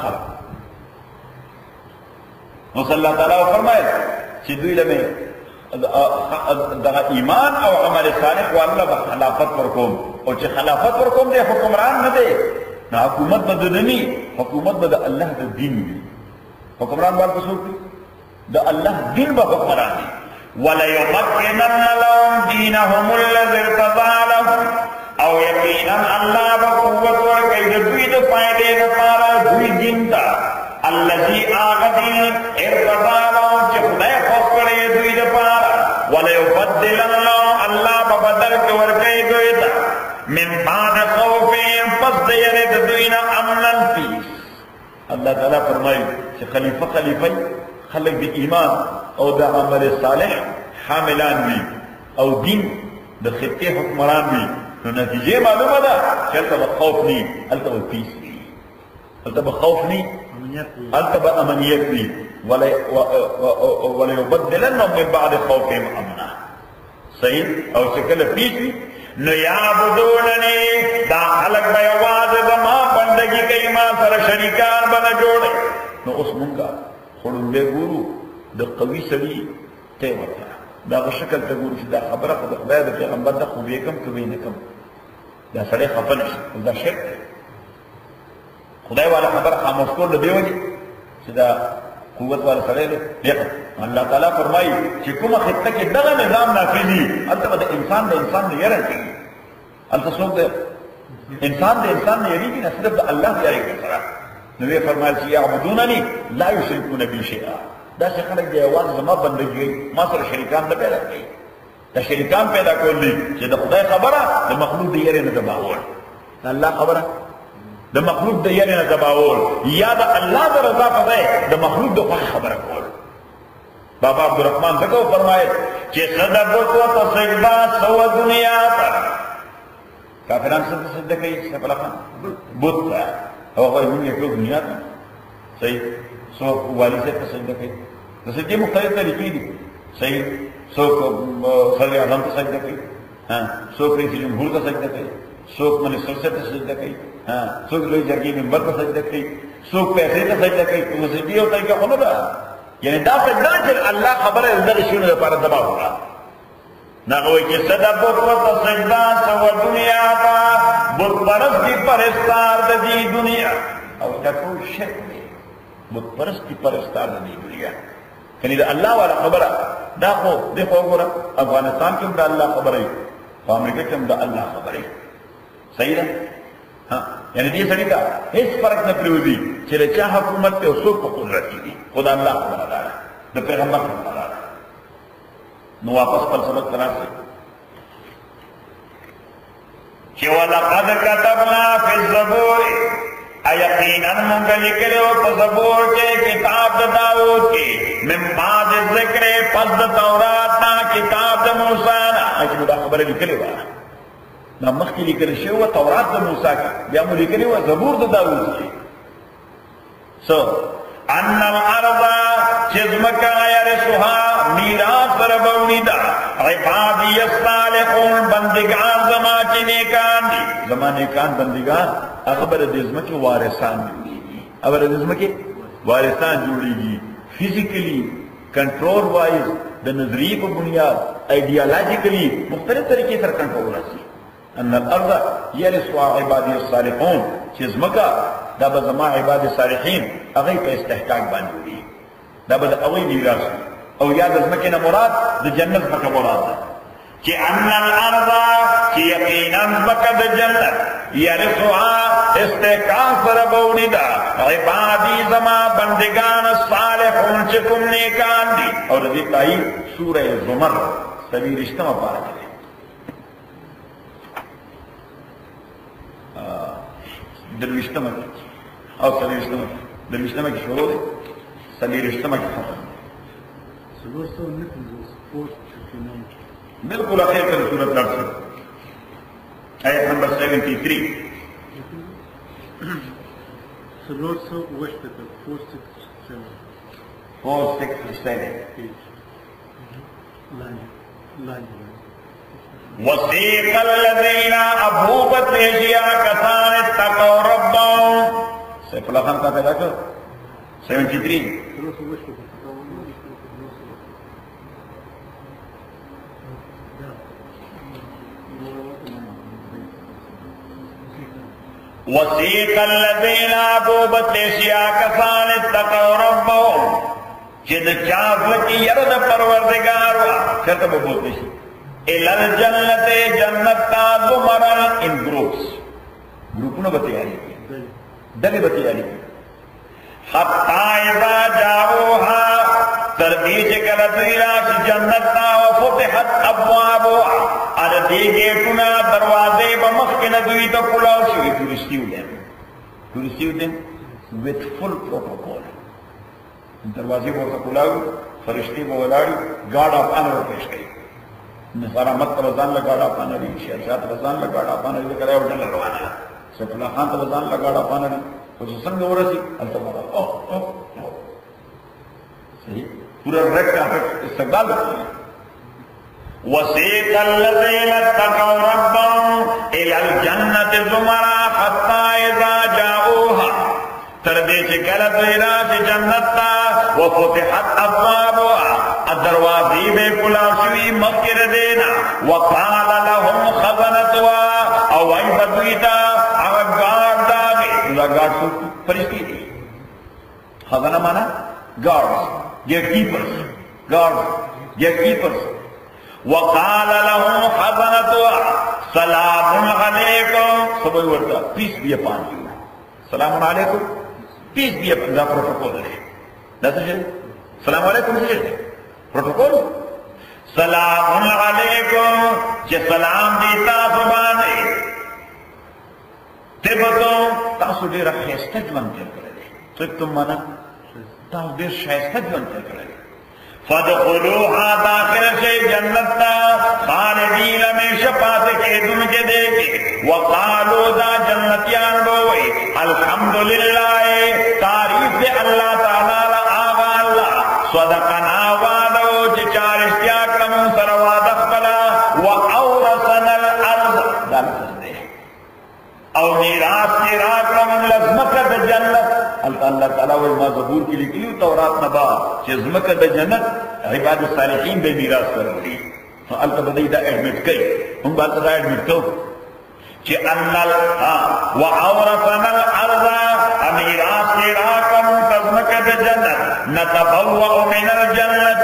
الله تعالی فرمایل چې دوی له دغه ایمان او عمل صالح والله به خلافت ورکوم. او چې خلافت ورکوم دی حکمران نه دی نو حکومت به د حکومت به د الله د دین وي. حکمران باندې څوک د الله دین به حکمران دي وليمكنن لهم دينهم الذي ارتضى لهم. او یقینا الله به قوت ورکړي د دوی د فائدې لپاره دوی دین ته. الذي آغدين ارتضى لهم، چې خدای خوښ وليبدلن لهم الله به بدل کې ورکړي من بعد خوفهم پس د یری امنن خلیفہ خلیفہ خلق د ایمان او د عمل صالح حاملان وي او دین د خطه حکمران وي نو نتیجه معلومه ده چې هلته خوف ني هلته پیس وي هلته خوف ني امنیت امنیت وي ولا- و- و- و- وليبدلنهم صحیح؟ او چې کله پیس نو یعبدوننی، دا خلق به یوازې زما بندگی کوي، ما سره شریکان به نه جوړي. نو اوس مونږه خړوندې ګورو، د قوي سړي ته ورته. دا غ شکل ته ګورو چې دا خبره خو د خدای د پیغمبر د خو کم کوي نه کم. دا سړی خپل شي دا شرک خدای والا خبر خاموش کول دی وږي چې دا قوت وال سره دی دغه الله تعالی فرمایي چې کومه خطه کې دغه نظام نافذي البته د انسان د انسان نه یره کوي البته څوک انسان د انسان نه یری نه صرف د الله یری سره نو یې فرمایي چې یعبدونني لا یشرکون بی شیئا دا چې خلک دی اول زما بندګي ما سره شریکان نه پیدا کوي دا شریکان پیدا کول دي چې د خدای خبره د مخلوق دی یری نه دباور الله خبره دا مخلوق دی یری نه دباول. یا دا اللہ دا رضا پدے دا مخلوق دا خوش خبره کول. بابا عبدالرحمن دکو فرمائے کہ صدق کو تو سجدہ سو دنیا پر کافران سے سجدہ کئی سب لخان بت تا او غیر من یکو دنیا تا صحیح. سو والی سے سجدہ کئی تو سجدہ مختلف طریقی دی صحیح. سو خلی اعظم تا سجدہ کئی سو رئیس جمہور کا سجدہ سو منسٹر سے سجدہ کئی ہاں سو لوئی جرگی ممبر کا سجدہ کئی سو پیسے کا سجدہ کئی تو سجدہ ہوتا ہے کیا خونو دا یعنی دا سجدہ چل چې الله خبره زده شنو لپاره دبا وکړه نغوی چې صدا بوت سجدہ سو دنیا تا بت پرست کی پرستار د دې دنیا۔ او دا ټول شرک دی بت پرست کی پرستار د دې دنیا۔ یعنی دا الله والا خبره دا خو د خو ګره افغانستان کې دا الله خبره په امریکا کې دا الله خبره صحیح ده یعنی دې سړي ته هیڅ فرق نه پریوزي چې له چا حکومت ته اوسو په قدرت دي خدا الله. خبره ده د پیغمبر خبره ده نو واپس پر سبق کرا سے چې ولقد كتبنا في الزبور ایقینا مونږ لیکلو په زبور کې کتاب د داوود کې من بعد ذکر پس د تورات، نا کتاب د موسی نا. اجو دا خبره لیکلې و دا مخکې لیکل شوی و تورات د موسی کې بیا مو لیکلې و زبور د داوود کې سو ان الارض چزمکا یرسوها میراث ربونی دا عبادی الصالحون، بندگان زما چی نیکان دی زما نیکان، بندگان؟ اخبر دزمکی وارثان جوڑی گی اخبر دزمکی وارثان جوڑی گی فیزیکلی کنٹرول وائز دا نظریه په بنیاد ایڈیالوجیکلی مختلف طریقے سره کنټرول راشي ان الارض يرثها عبادي الصالحون. چې زمکا دا به زما عباد صالحین، هغه په استحقاق باندې وي. دا به هغه میراث او یا د زمکه نه مراد، د جنت څخه مراد ده. چې ان الارض چې یقینا زمکه د جنت. يرثها استحقاق سره بونی دا عبادی زما بندگان صالحون چې کوم نیکان دي. او د دې تای سوره زمر سوي رښتما پاره ده سلیرشتمه کی۔ ختم سلور سو نکل سپورٹ چکنان بالکل اخیر کر صورت لڑ سکتے آیت نمبر 73 سلور سو وشت تک فور سکس سیون۔ 467 پیج لانج لانج وسيق الذين أبوبت لجيا كثان اتقوا ربهم خان کا پیدا کر 73 سلور سو وشت تک وسيق الذين اتقوا ربهم جد چاپ کی یرد پروردگار چرتا نشی الال جنت جنت کا زمرن ان گروپس گروپوں نے بتیاری کی دلی بتیاری کی حتی اذا جاؤوها تردیج کلتیراش جنت تا وفتحت ابوابوها اردی گیٹنا دروازے بمخکن دوی تا کلاو شوی. تورستیو دیم تورستیو دیم with full protocol. دروازے کو کلاو فرشتی کو گارڈ آف آنر پیش گئی نصارا مت رضان لگاڑا پانا ری شہرشاد رضان لگاڑا پانا ری کرے وٹن لگوانا سیف اللہ خان رضان لگاڑا پانا ری کچھ سنگ ہو رسی انتا مارا اوہ اوہ اوہ صحیح؟ پورا ریک کا استقبال کرتے ہیں وسيق الذين اتقوا ربهم الى الجنه زمرا حتى اذا جاءوها تردی چې کله دوی راشي جنت ته، وفتحت ابوابها۔ الدروازې به کلا شوي مخکې دینا۔ وقال لهم خزنتها، او وای بدوی ته هغه ګارد داږي دا ګارد څوک فرشتي دي خزانه معنا ګارد گیټ کیپرز ګارد گیټ کیپرز وقال لهم خزنتها۔ سلام علیکم۔ سبوی ورطا پیس بی اپان یو سلام علیکم۔ Peace be upon. The protocol ہے دا سجل سلام علیکم سجل پروٹوکول۔ سلام علیکم چه سلام دیتا سبانے تبتو تاسو ډیر خیسته ژوند تیر کړی دی. طبتم معنا تاسو ډیر خیسته ژوند تیر کړی دی. فدخلوها داخل شي جنت تا خالدین ہمیشہ پاتے کے دن کے دے کے وقالو دا جنتیان بوئی الحمدللہ تعریف دے اللہ تعالی آغا اللہ، صدقنا وعدو چی چارشتیا کرمون سر وعدق بلا وعورسنا الارض دا لفظ دے او میراث کی راکړه من لزمکه د جنت الله الله تعالی ول ما زبور کې لیکلي تورات نه با؟ چې زمکه د جنت، عباد الصالحین به میراث ورکړي نو الله به دا اډمټ کوي هم به دا اډمټ کوي چې ان ها ہاں، واورثنا الارض میراث کی راکړه من لزمکه د جنت۔ نتبوأ من الجنت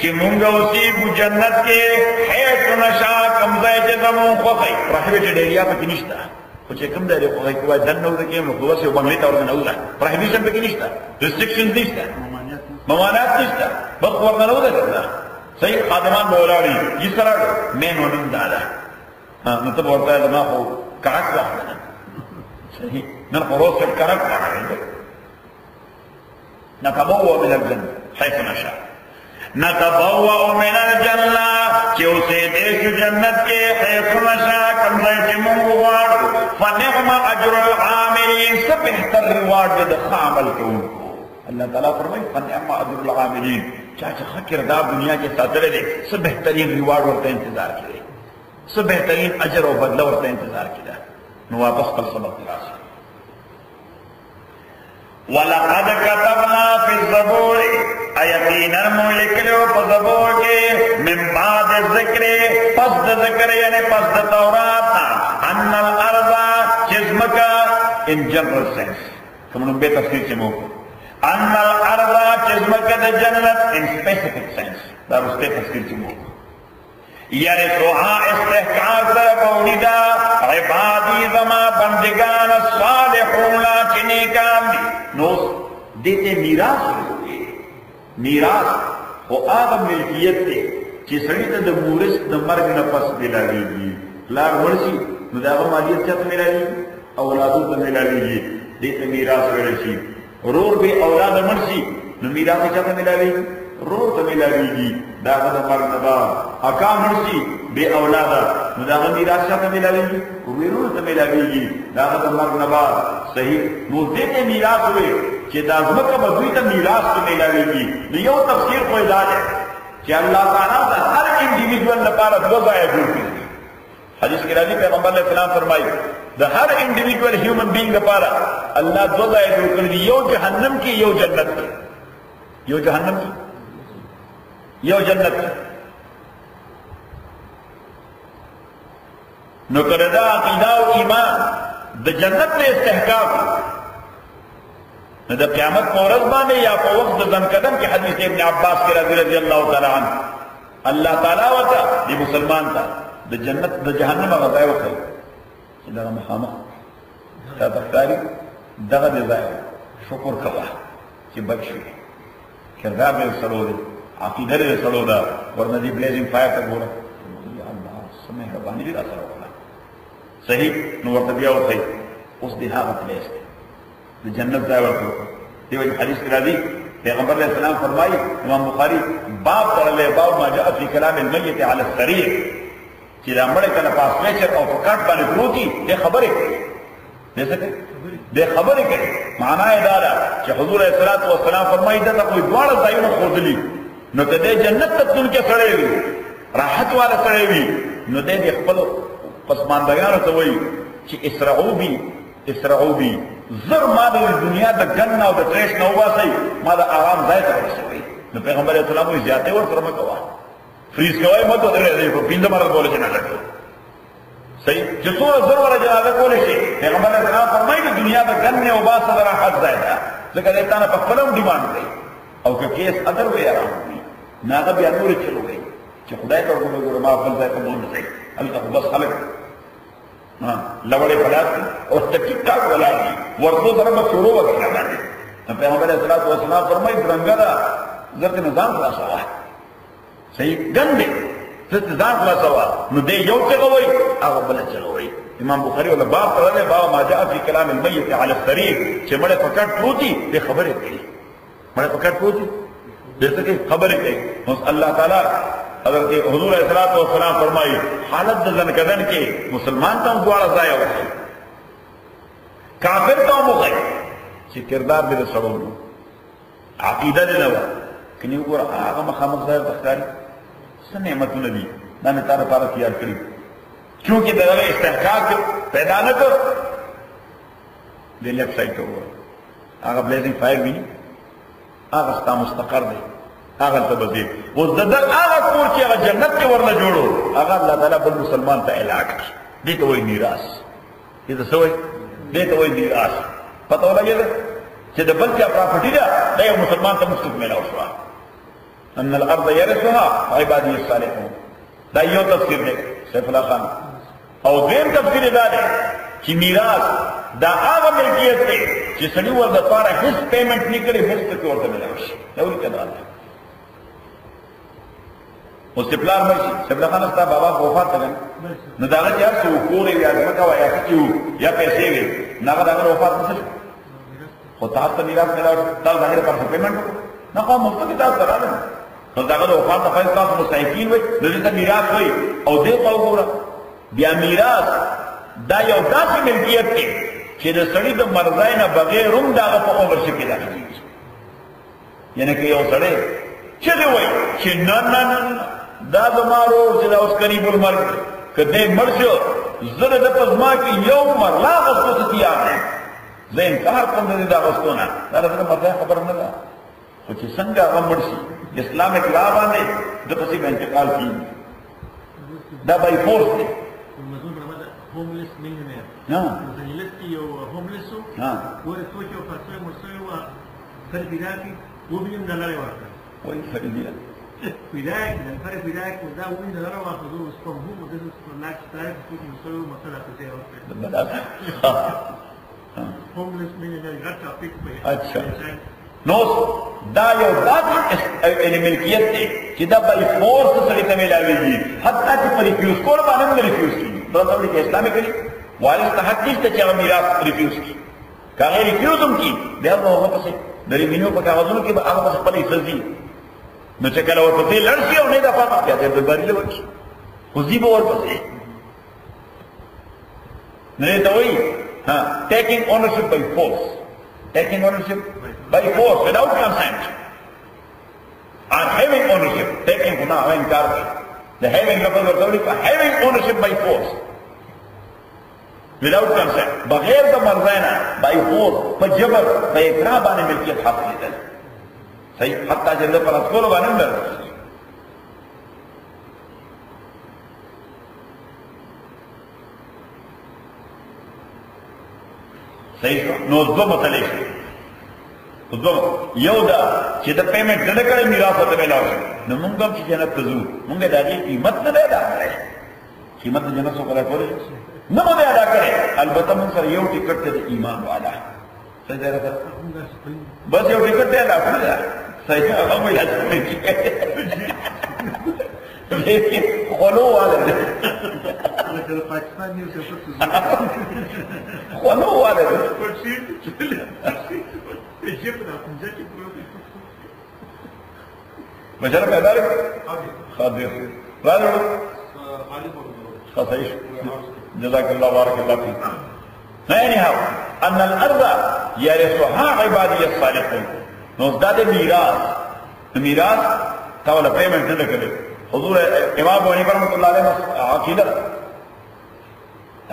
چې مونږ اوسېږو جنت کې حيث نشا کوم ځای چې زمون خوښي راهبه چې خو چې کوم دی خو کوي دن نو د کې نو خو وسه بنگلې تا ورنه ولا پروهیبیشن پکې نشته ریسټریکشن نشته ممانعات نشته بس ورنه نو ده صحیح خادمان بولاړي یہ سره مین ونیم دادا ها نو ته ورته ما خو کړک واخله صحیح نن خو روز کړک واخله نتبوأ من الجنة حيث نشاء نتبوأ من الجنة چې اوسې دې جنت کې حيث نشاء کوم ځای چې موږ غواړو فنعم اجر العاملين څه بهتر ریوارډ د ښه عمل کوونکو الله تعالی فرمایي فنعم اجر العاملين چا چې ښه کردار دنیا کې ساتلی دی څه بهترین ریوارډ ورته انتظار کړي څه بهترین اجر او بدله ورته انتظار کړي نو واپس خپل سبق راسي ولقد كتبنا في الزبور ايقينا ملكلو فزبور کے من بعد الذکر پس ذکر یعنی پس تورات ان الارض جسمکا ان جنرل سینس کمنو بے تفسیر سے موقع ان الارض جسمکا د جنت ان سپیسیفک سینس دا رستے تفسیر سے موقع یرسوها استحقاق در قولیدا عبادی زما بندگان الصالحون چنیکان دی نو دیتے میراث ہوئے میراث خو هغه ملکیت دی چې سړی ته د مورث د مرګ نه پس ملاویږي. پلار ورشي نو دا هغه مالیت چاته ملاویږي؟ اولادو ته ملاویږي. دې ته میراث ویل شي. رور به اولاد مرشي نو میراث چاته ملاویږي؟ رور ته ملاویږي. دا هغه د مرګ نه بعد اکا مرشي به اولادا نو دا هغه میراث چاته ملاویږي؟ ورور ته ملاویږي. دا هغه د مرګ نه بعد صحیح نو دې ته میراث وي چې دا زمکه به دوی ته میراث کې ملاويږي نو یو تفسیر خو دا دی چې الله تعالی د هر انډیویډوال لپاره دوه ځای جوړ کړي حدیث کې راځي پیغمبر علیه السلام فرمایي د هر انډیویډوال هیومن بینګ لپاره الله دوه ځای جوړ کړي یو جهنم کې یو جنت کې یو جهنم کې یو جنت کې نو کړه دا عقیده او ایمان د جنت له استحقاق نو د قیامت په ورځ باندې یا په وخت د ځن قدم کې حدیث ابن عباس کې رضی رضی الله تعالی عنه الله تعالی وتا دی مسلمان ته، د جنت، د جهنم هغه ځای وکړي چې دغه مخامخ تا تختاری دغه دی ځای شکر کوه چې بچ شي کردار به سره دی عقیده دې سره ده ورنه دی بلیزینګ فایر ته ګوره. یا الله سمه ربانی دې سره وکړه. صحیح؟ نو ورته بیا وځي اوس دې هغه پلیس دی د جنت ځای ورکړو دیو حدیث کې راځي پیغمبر علیہ السلام فرمایي امام بخاری باب تړلې باب ما جاء فی کلام المیت علی السریر چې دا مړ کله پاس میچر او پکاټ باندې پروتي خبرې کوي دې څه دې خبرې کوي معنا یې دا ده چې حضور علیہ الصلوۃ والسلام فرمایي دا کوئی دواړه ځایونه خودلی نو کله جنت ته تل کې سړې وي راحت والا سړې وي نو دې خپل پسماندګانو ته وایي چې اسرعوا بي اسرعوا بي. زر ما د دنیا د ګن او د ټریش نه وباسي ما د آرام ځای ته ورسوي نو پیغمبر اسلام وی زیاته ور سره مکوا فریز کوي مته درې دی په پیند مرز بوله نه لګو صحیح؟ چې څو زر ور جنازه کولې شي. پیغمبر اسلام فرمایي د دنیا د ګن نه وباسه د راحت ځای ده ځکه دې تانه په خپلم ډیماند کوي. او که کیس ادر وی آرام وي. ناغه بیا نور چلو گئی چې خدای ته وګورم ما خپل ځای ته مونږ ځای. هلته بس خلک ہاں لوڑے پلاس کی اور ٹھیک ٹھاک بلا دی۔ ورزو سره به شروع وکړه باندې پیغمبر علیہ الصلوۃ والسلام فرمایي درنګا دا زرت نظام خلاص وای صحیح ګندې زرت نظام خلاص وای نو دې یو څه کوي هغه بل څه کوي امام بخاری ولا باب ترله باب ما جاء في كلام الميت على السرير چې مړ پکړ پروتي دې خبره کوي مړ پکړ پروتي جیسے کہ خبر ہے اللہ تعالیٰ حضرت حضور علیہ السلام فرمائی، حالت دزن کدن کے مسلمان تا ہم دوارا ضائع ہو گئے۔ کافر تا ہم ہو گئے۔ چی کردار دے سبب نو۔ عقیدہ دے نوا۔ کنی اگر آغا مخامق ظاہر تختاری۔ سن نعمت نبی نا میں تارا پارا تیار کری۔ کیونکہ دے دے استحقاق پیدا نہ کر۔ دے لیفٹ سائٹ کا ہوا۔ آغا بلیزنگ فائر بھی نہیں۔ آغا ستا مستقر هغه ته بځي اوس د دغه هغه کور چې هغه جنت کې ورنه جوړو هغه الله تعالی بل مسلمان ته الهاک دي ته وایي میراث. دې ته سوې دې ته وایي میراث. پته ولګېده؟ چې د بل چا پراپرټي ده دا یو مسلمان ته مستحق ملاو شو ان الارض يرثها عبادي الصالحون. دا یو تفسیر دی سیف الله خان. او دین تفسیر دا دی چې میراث دا هغه ملکیت دی چې سړي ور د پاره هیڅ پیمنټ نه کړي هیڅ څه ورته ملاوي شي دا ولې کړه اوس د پلار مرشي سبله خان ستا بابا وفات ده نه دا هغه یار څو کورې یا مکه وای کیو یا پیسې وی نه هغه دغه وفات نه شي خو تاسو ته میراث نه راوړ تاسو باندې پر پیمنټ نه کوم مفت تاسو سره نه نو دا هغه وفات نه فیصله تاسو مستحقین وي د دې ته میراث وي او دې په وګوره بیا میراث دا یو داسې ملکیت دی چې د سړي د مرزای نه بغیر هم دا په عمر شي کې راځي یعنی که یو سړی چې دی وای چې نه نه نه. دا زمارو چې دا اوس قریب المرګ کله مړ شو زره د پزما کې یو مر لا غوښتو ته تیار دی زه انکار کوم د دا غوښتو نه دا د مرضای خبر نه ده. خو چې څنګه هغه مړ شي اسلامک لا باندې د پسې انتقال کیږي. دا بای فورس دی. homeless millionaire. No. Zanilesti یو homeless و ها. ورې سوچ او فرسوي مرسوي و سر پیدا کی و مليون ډالر ورکړ. وایي فريدي پیدا کی د فرق پیدا کی دا و مليون ډالر واخذو اوس په هو د څه لاک ستای په کې مرسوي مسله څه دی ورکړ homeless millionaire غټ ټاپک په اچھا. نو دا یو داسې یعنی ملکیت دی چې دا بای فورس سړي ته ملاويږي حتی چې په ریفیوز کول باندې هم ریفیوز کیږي دا ډول کې اسلامي کړي وارث ته حق نشته چې هغه میراث ریفیوز کړي کاغه ریفیوز هم کی بیا نو هغه پسې د ریمینو په کاغذونو کې هغه پسې خپل حصہ نو چې کله ورپسې لړ شي او نه دا پاتې بیا د بری له وکی خو زی به ورپسې نه ته وایي ها taking ownership by force taking ownership by force without consent or having ownership taking guna having car the the having لفظ ورته وایي having ownership by force without consent بغیر د مرزینا by force په جبر په اقرا باندې ملکیت حاصل لیدل صحیح حتی چې د پر اصول باندې درته صحیح نو دو مسئلے دو یو دا چې د پیمنٹ نه کړی میراث ته شي نو موږ هم چې جنت ته ځو موږ د هغې قیمت نه دی کړی قیمت جنت څوک ادا کولی نه مو ادا کړی البته موږ سره یو ټیکټ دی د ایمان والا دی راته بس یو ټیکټ دی ادا سيدنا الأمر خلو ولد خلو ولد ما شرب ذلك؟ خضر غالب خطيش جزاك الله بارك الله فيك فانهوا ان الأرض يرثها عبادي الصالحون نو دا د میراث میراث تاول پیمنٹ نه کړي حضور امام ابو حنیفه رحمۃ اللہ علیہ عقیدہ.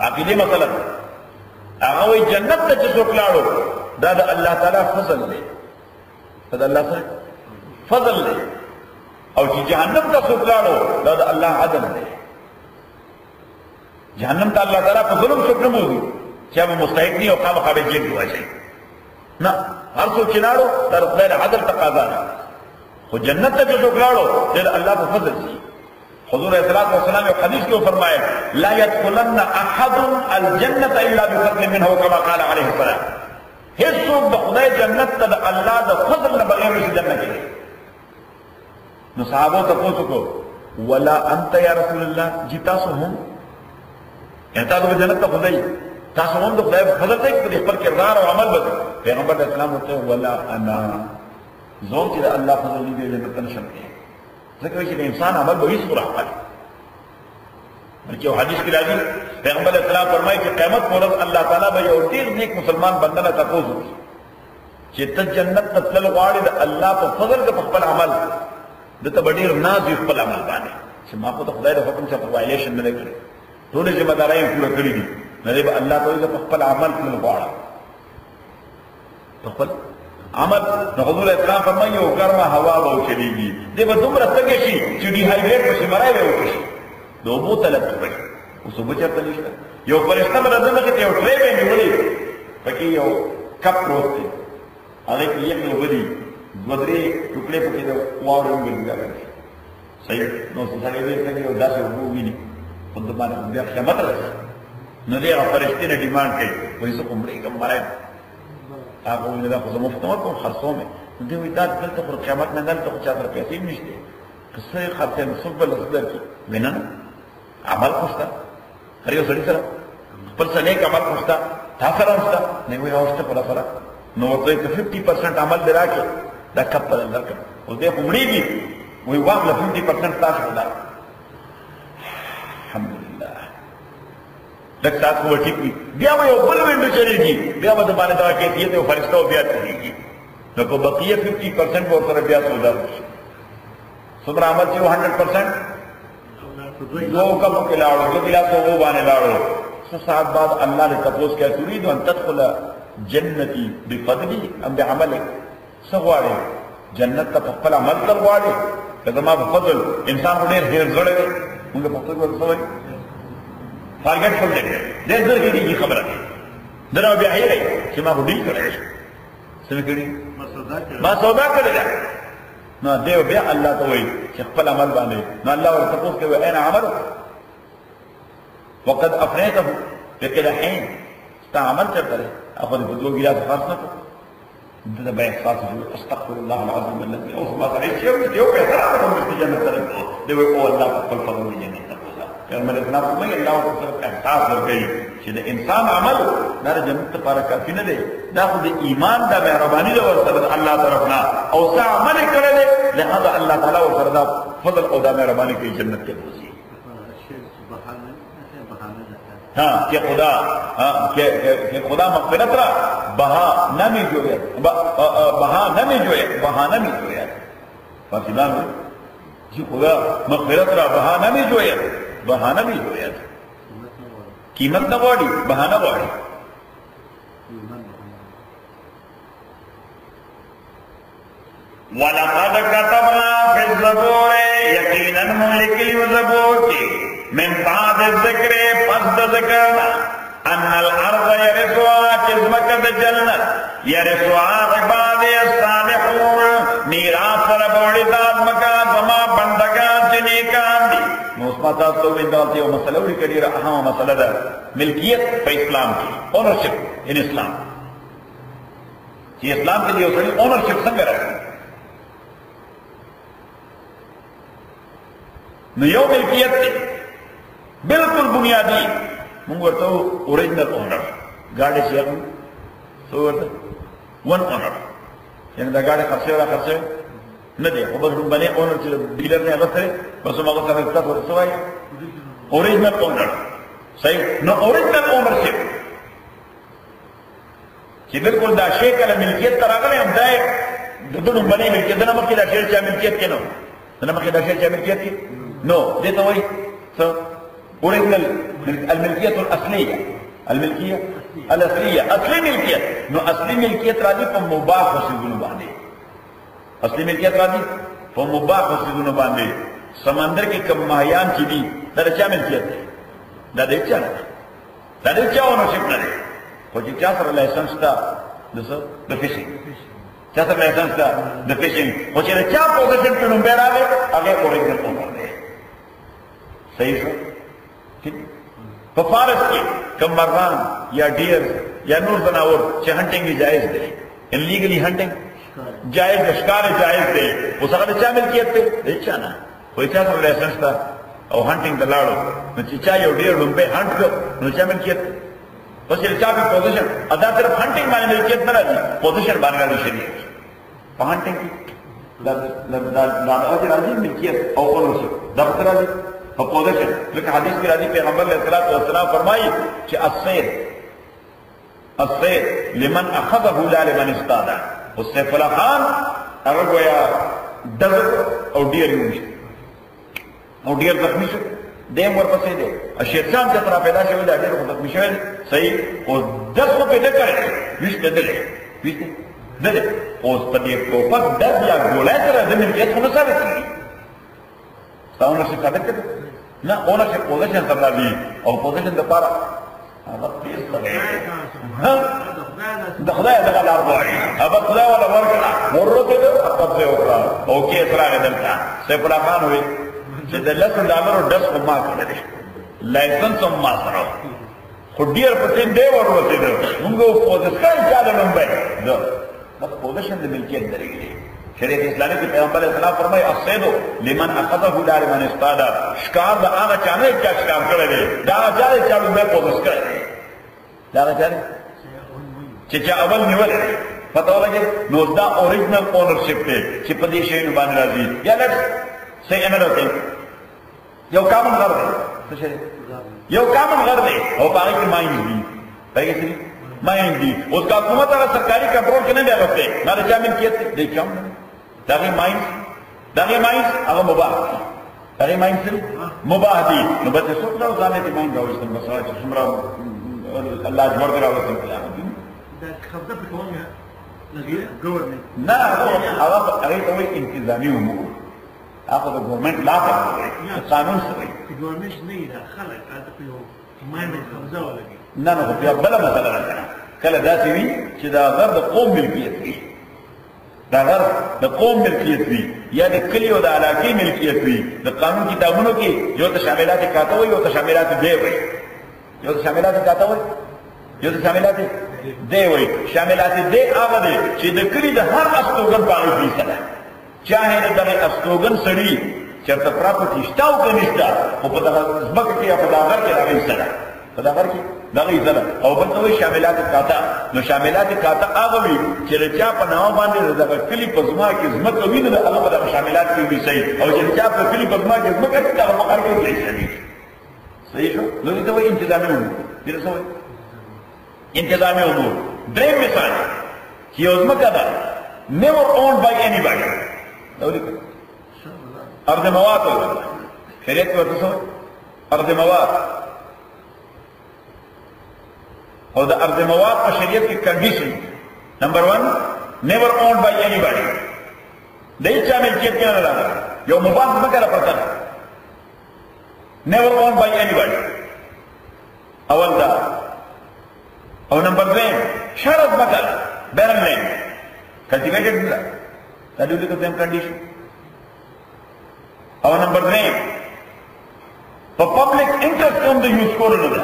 عقیدہ مثلا هغه وی جنت ته چې څوک لاړو دا د الله تعالی فضل دی دا د الله سره فضل دی او چې جهنم ته څوک لاړو دا د الله عدل دی جهنم ته الله تعالی په ظلم څوک نه موږي چې هغه مستحق نه او خامخا به جیل واچي نه هر څوک چې لاړو دا عدل تقاضا ده خو جنت ته چې څوک لاړو دا د الله په فضل دی حضور اطلاق والسلام نے حدیث کیوں فرمائے لا يدخلن احد الجنت الا بفضل منه كما قال عليه السلام. هیڅ څوک د جنت ته د الله د فضل نه بغیر نشي جنت کې نو صحابه ته پوښتنه کو ولا انت یا رسول الله جتا سو هم؟ یعنی انت د جنت ته خدای تاسو هم د خدای فضل ته په خپل کردار او عمل بدل پیغمبر اسلام ورته ولا انا زوم چې الله فضل دې جنت ته نشم کې ذکر چې انسان عمل به هیڅ پورا کړي بلکہ حدیث کی راضی پیغمبر علیہ السلام فرمائے کہ قیمت مورد اللہ تعالیٰ بھائی اور دیر نیک مسلمان بندہ نہ تپوز ہوئی چې ته جنت تتلل غواړي د الله په فضل د خپل عمل. د ته ډیر ناز یو خپل عمل باندې. چې ما په خدای د حکم څخه وایلیشن نه کړی. ټول ذمہ داري پوره کړی دي نه به الله په خپل عمل کې غواړه. په خپل عمل. رسول اسلام فرمایي او ګرمه هوا به چلیږي دې به دومره څنګه شي چې دی هایډریټ په شمارای به وکړي نو مو طلب کوي اوس به چرته نشته یو فرشته مله دغه کې یو ټری به نیولې. پکې یو کپ پروت دی. هغه کې یو نو ودی مدري ټوکړې پکې دا واورې وینځل صحیح؟ نو څنګه دې څنګه یو داسې وګوري په دې باندې بیا خیانت راځي نو دې هغه فرشتې نه ډیمانډ کوي وایي زه خو مړېږم مرای هغه ویل دا خو زه مفت ورکوم خرڅوم یې نو دوی وایي دا دلته خو قیامت نه دلته خو چا سره پیسې هم نشته که څه یې خرڅوې نو څوک به لس درکړي وایي عمل خوشتا هر یو سړي سره خپل څه نیک عمل خوشتا تا سره نشته نه وایي اوسته په سره نو ورته که 50% عمل دې راکړي دا کپ په اندر کړ او دې خو مړېږي وایي واخله 50% تاسو ودا لږ سات خو بیا به یو بل وینډو چلېږي بیا به د باندې دا کیفیت او فرشتو بیا چلېږي نو په بقیه 50% به ورسره بیا سودا وشي څومره عمل چې 100% دو کم کے لاڑو دو گلاس وہ بانے لاڑو۔ سو سات بعد اللہ نے تپوس کیا تريد ان تدخل جنتی بفضلی ام بعملک سغواڑے جنت تا پخپل عمل تر غواڑے کہ ما بفضل، انسان کو دیر ہیر زڑے۔ دے مونگے پختو فارگٹ فل دے دیر در کی دی خبر ہے درو بیا ہی رہی کہ ما ڈیل کرے سمجھ کری ما سودا کرے جا نو دیو بیا الله ته وایي چې خپل عمل باندې نو الله ورته تاسو کوي اين عمل وقد افنيته لكده حين ستا عمل چرته لري اخذ بدو ګلاس خاص نه ده بیا خاص استغفر الله العظيم الذي اوصى ما تعيش يوم يوم يتعرف من الجنه ترى دی وایي او الله خپل فضل دی جنت ته پیغمبر اسلام فرمایي الله تعالی احساس ورکړي چې د انسان عمل دا جنت لپاره کافي نه دی دا خو د ایمان د مهرباني د ورسره الله طرفنا او څه عمل کړل لہذا الله تعالی ورسره دا فضل او دا مهرباني کوي جنت ته بوزي ہاں کہ خدا ہاں، کہ خدا مغفرت را، بہا نمی جو ہے بہا نمی جو ہے بہانہ می جی جو ہے۔ فاصلہ میں خدا، مغفرت را بہانہ می جو ہے۔ بہانہ می جو ہے قیمت نہ غواړي بهانه غواړي ولقد كتبنا في الزبور، يقينا ملك الزبور، من بعد الذكر فضل ذكرنا ان الارض يرثها كزمك الجنة يرثها عبادي الصالحون میراث سره بوړي ذات مکان زما نو اوس ما تاسو ته وینم چې یو مسله وړي کړي را اهمه مسله ده ملکیت په اسلام کې اونرشپ ان اسلام چې اسلام کې یو څه اونرشپ څنګه راځي نو یو ملکیت دی بالکل بنیادی۔ موږ ورته اوریجنل اونر ګاډي چې هغه څو ورته ون اونر یعنی دا ګاډي خرڅه ولا خرڅه نه دی خو بس باندې اونر چې ډیلر نه هغه سره بس هغه سره تاسو ورسوي اوریجنل اونر صحیح نو اوریجنل اونرشپ چې بالکل دا شی کله ملکیت تر راغلی هم دا د دونو باندې ملکیت نه مخکې دا شی چې ملکیت کې نو نه مخکې دا شی چې ملکیت کې نو دې ته وایي څه اوریجنل الملکیت الأصلية. الملکیه الأصلية. أصلي ملکیت نو أصلي ملکیت راځي په مباح وسیلو باندې اصلي ملکیت راځي په مباح وسیلو باندې سمندر کې کوم ماهیان چې دي دا چا ملکیت دی دا دې چا نه دا دې چا ونه شپ نه دی خو چې چا سره لایسنس تا د څه چا سره لایسنس تا د فیشنګ خو چې چا پوزیشن په نوم راغی هغه اوریجنل اونر دی صحیح شو ٹھیک۔ په فارس کې کم مرغان یا ډیر یا نور زناور چې هانټینګ جایز دی ان لیګلی هانټینګ جائز دی ښکار جایز دی اوس هغه چا ملکیت دی د چا نه وای چا سره لایسنس تا او هانټینګ ته لاړو نو چې چا یو ډیر لومبه هانټ کړ نو چا ملکیت دی بس یہ چاہتی پوزیشن ادا صرف ہنٹنگ مانے ملکیت نہ راضی پوزیشن بانے راضی شریعت۔ پا ہنٹنگ کی۔ دادا راضی ملکیت او اونرشپ دفتر راضی۔ او پوزیشن لیکن حدیث کی راضی پیغمبر علیہ السلام فرمائی کہ السیر السیر لمن اخذه لا لمن استادا اس سے فلا خان اگر گویا ڈزر او ڈیر یونش او ډیر زخمی شو دیم ورپسې دی شیطان چې تر پیدا شوی دا ډیر زخمی شوی۔ دی صحیح او دس کو پیدا کړي ویش بدلې ویش دلې اوس په دې ټوپک د بیا ګولای تر زمين کې څه ثابت کړي تاونه څه ثابت کړي نه اونه چې پوزیشن تر لري او پوزیشن د پاره د خدای دغه لار غواړي هغه خدای ولا ورکړه. ورته د خپل څه وکړه. او کې اسرار دلته. سیف الله خان وي چې د لسو ډالرو ډس خو ما کړی دی. لایسنس هم ما سره. خو ډیر په تین دی ور وته موږ پوزیشن چاله لومبه دا دا پوزیشن د ملکیت درېږي. شریعت اسلامی کی پیغمبر اسلام فرمائے الصیدو لمن اخذه لا لمن استادا شکار دا آغا چانے کیا شکار کرے دے دا آغا چانے چالو میں پوزس کرے دے دا راځي چې چا اول نیول پته ولګي نو دا اوریجنل اونرشپ دی چې په دې شی باندې راځي یا لټ څه یې نه راځي یو کامن غر دی څه شی یو کامن غر دی او پاره کې ماینډ دی پاره کې ماینډ دی اوس کا حکومت هغه سرکاري کنټرول کې نه دی راځي نه راځي من کېت دی کوم دا غي ماینډ دا غي ماینډ هغه مباح دا غي ماینډ مباح دی نو به څه څه ځانې دی ماینډ او څه مساج څومره الله اجمر دې راوته کلام دي دا خبره په کومه نه هغه هغه ته وایي انتظامی امور هغه د ګورمنټ لا په قانون سره ګورمنټ نه دا خلک دا په یو مایمه خبره ولګي نه نه په بل مثلا کله داسې وي چې دا غرب د قوم ملکیت دی دا غرب د قوم ملکیت دی یا د کلی او د علاقې ملکیت دی د قانون کتابونو کې یو ته شاملات کاته وي یو ته شاملات دی وي یو ته شاملات کاته وي یو ته شاملات دی وي شاملات دی هغه دی چې د کلي د هر استوګن باندې فیصله ده چاہے د دغه استوګن سړي چرته پراپرټي شته او که نشته خو په دغه ځمکه کې یا په دغه غر کې هغه حصه ده په دغه غر کې دغه حصه ده او بل ته وایي شاملات کاتا نو شاملات کاتا هغه وي چې د چا په نامه باندې د دغه کلي په ځما کې ځمکه وي نو هغه په دغه شاملات کې وي صحیح او چې د چا په کلي په ځما کې ځمکه هغه په هر کې وي صحیح صحیح شو نو دې ته وایي امور دې ته وایي امور دریم مثال چې یو ځمکه ده never owned by anybody دا ولیکئ ارض مواد ہوگا شریعت کو ورته ارض مواد او د ارض مواد په شریعت کې condition number 1 never owned by anybody د هیڅ چا ملکیت کې نه راغلی یو مباح مګر پرته never owned by anybody اول دا او نمبر 2 شرط مکر barren land cultivated د دې کوم کنډیشن او نمبر 3 په پبلک انټرست کوم د یوز کولو نه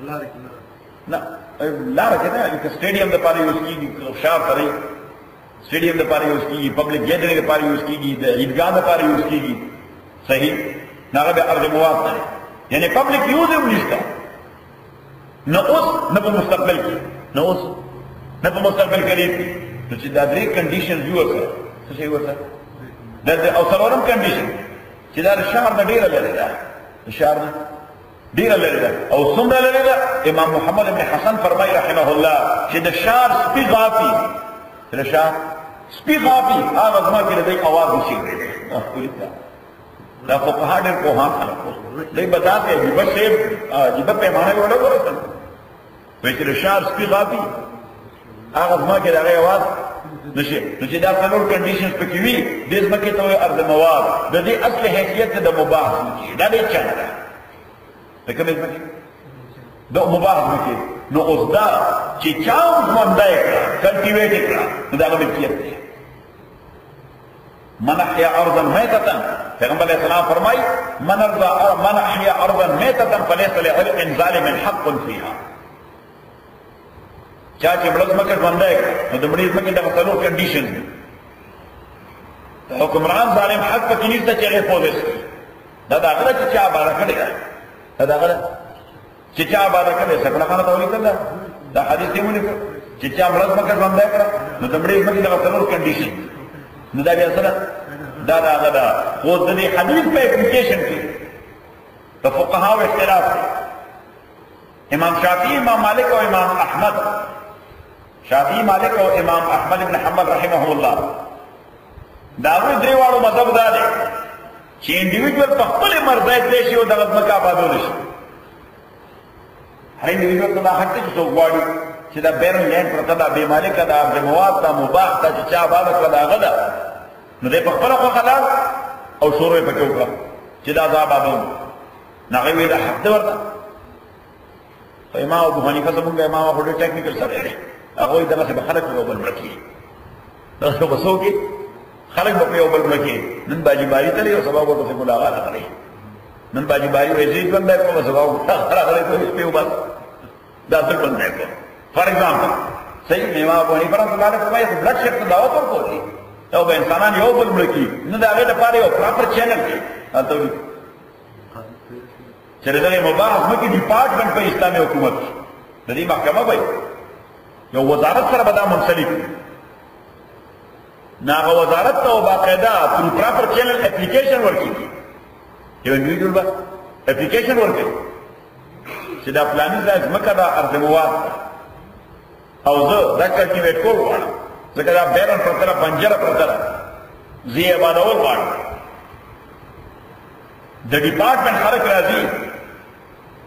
الله لك الله نه لار کې نه لکه سټیډیم د پاره یوز کیږي شاپ پرې سټیډیم د پاره یوز کیږي پبلک ګیدرینګ د پاره یوز کیږي د عیدګاه د پاره یوز کیږي صحیح نه به ارض مواد نه یعنی پبلک یوز هم نشته نه اوس نه په مستقبل کې نه اوس نه په مستقبل کې نو چې دا درې کنډیشنز یو سره څه شي ورته د او څلورم کنډیشن چې دا شهر نه ډیره لري ده شهر نه ډیره لري ده او څومره لري ده امام محمد ابن حسن فرمای رحمه الله چې د شهر سپي غافي د شهر سپي غافي هغه زما کې د اواز وشي دا فقها ډېر کوهان خلک دی بتاتے ہیں جبت سے جبت پیمانے کو لوگ ورسل وی چې د شهر سپي غافي هغه زما کې د هغې نشي نو چې دا څلور کنډیشنز پکې وي، دې ځمکې ته وایي ارض مواد. د دې اصل حیثیت د مباح ځمکې دا ډېر چانه ده. د کومې ځمکې؟ د مباح ځمکې نو اوس دا چې چا ژوندی کړه کلټیویټ کړه دا هغه ملکیت دی. من احیا ارضا میتتا پیغمبر علیہ السلام فرمائی من ارضا من احیا ارضا میتتا فلیس لعرق ظالم حق فیها چا چې بلز مکه ژوندی نو د مړي ځمکې دغه څلور کنډیشن دي حکمران ظالم حق پکې نشته چې پوزش. کړي دا د هغه چې چا کړې ده دا د هغه چې چا عباده کړې سکړه ته ولیکل ده دا حدیث یې ولیکل چې چا بلز مکه ژوندی کړه نو د مړي ځمکې دغه څلور کنډیشن نو دا بیا سره دا دا هغه خو د دې حدیث په اپلیکیشن کې د فقهاو اختلاف دی امام شافعی، امام مالک او امام احمد۔ شافعی، مالک او امام احمد بن حنبل رحمه الله دا وی درې واړو مذهب دا دی چې انډیویډوال په خپل مرزه کې شي او د ځمکه آبادول شي هر انډیویډوال ته دا حق دی چې څوک غواړي چې دا بیرن لینډ پرته دا بې مالکه دا د مواد دا مباح دا چې چا آباد کړه دا. هغه نو دی په خپله خوښه لاړ أو شروع یې پکې وکړه. چې دا زه آبادوم نو هغې ویل حق دی ورته. خو امام ابو حنیفه زمونږ امام خو ډېر ټیکنیکل سړی دی. هغوی دغسې به یو بل مړه کړي دغسې به څوک خلک به یو بل مړه کړي نن باجي باري تللی أو سبا به ګل آغا راغلی نن باجي باري وایي زه ژوندی أو سبا به راغلی ته شپې وبس دا بل ژوندی فار ایگزامپل صحیح امام ابو حنیفه رحمۃ اللہ علیہ فرمایي بلډ شیپ ته دعوت ورکوي او به انسانان یو بل مړه کړي نو د هغې لپاره یو پراپر چینل دی هلته چې دغه مباح ځمکې ډپارټمنټ په اسلامي حکومت د دې محکمه وایي یو وزارت سره به دا منسلک ناغه وزارت ته باقاعده تر پراپر چینل اپلیکیشن ورکړي یو انډیویډوال به اپلیکیشن ورکړي چې دا پلاني ځای ځمکه دا ارض مواد او زه دا کلټیویټ کول غواړم ځکه دا بیرن پرته ده پنجره پرته ده زه یې آبادول غواړم د ډپارټمنټ خلک راځي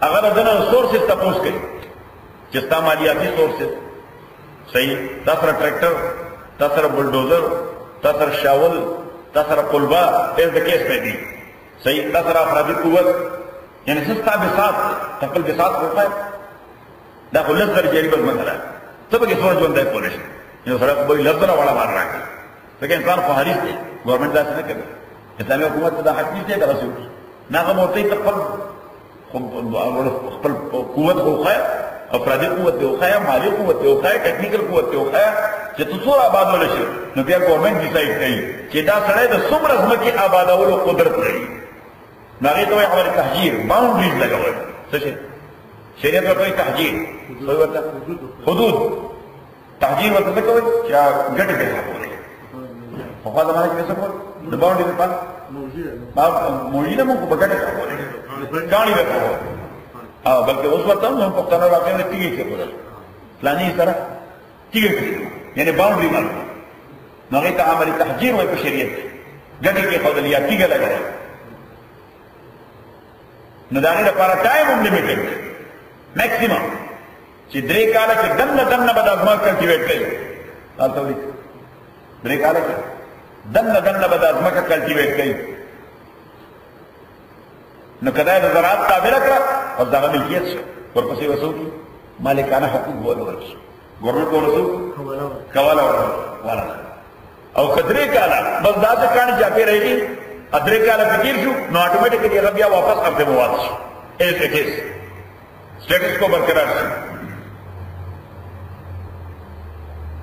هغه د دنه سورسز تپوس کوي چې ستا مالیاتي سورسز صحیح تا سره ټریکټر تا سره بلډوزر تا سره شاول تا سره قلبه اس د کیس په دی صحیح تا سره افرادی قوت یعنی سستا بساط تقل بساط ہوتا ہے دا خو لس در جریبت مثلا ته به سوچ ژوندی کولی شي یو خو به زره واړه بار راکړي ځکه انسان خو حریص دی ګورمنټ داسې نه کوي اسلامي حکومت دا حق نشته دغسې وکړي نه هغه ورته ته خپل خپل قوت خو وښایه افرادی قوت دی وښایه مالي قوت دی وښایه ټیکنیکل قوت دی وښایه چې ته څومره آبادولی شي نو بیا ګورمنټ ډیسایډ کوي چې دا سړی د څومره ځمکې آبادولو قدرت لري نو هغې ته وایي تحجیر باونډریز لګول څه شي شریعت ورته وایي تحجیر څه ورته حدود؟ تحجیر ورته څه کوي چې ګټې به حسابوي پخوا زمانه کې څه کول د باونډري لپاره ما موجوده مونږ په ګټه حسابوي کاڼي به کوو او بلکې اوس ورته هم پښتانه راځي نه تیږي کې کول فلاني سره تیږي کې یعنی باونډري باندې نو هغه ته تحجیر وایي په شریعت ګټې کې خدای یا تیږه لګوي نو دا لپاره ټایم هم لیمیټډ میکسیمم چې درې کاله کې دنه دنه به د ازما کلټیویټ کوي تاسو ولیک درې کاله کې دنه دنه به د ازما کلټیویټ کوي نو کدا د زراعت قابل کړه او دا ملکیت شو ورپسې وسو کی مالکانه حقوق وله ورشي ګورنمنت ورسو کواله ولا او کدرې کاله بس دا کانه چاپی رہی ادرې کاله فکر شو نو اتوماتیکلی هغه بیا واپس ارته مواد شي ایز اٹ از سٹیٹس کو برقرار شي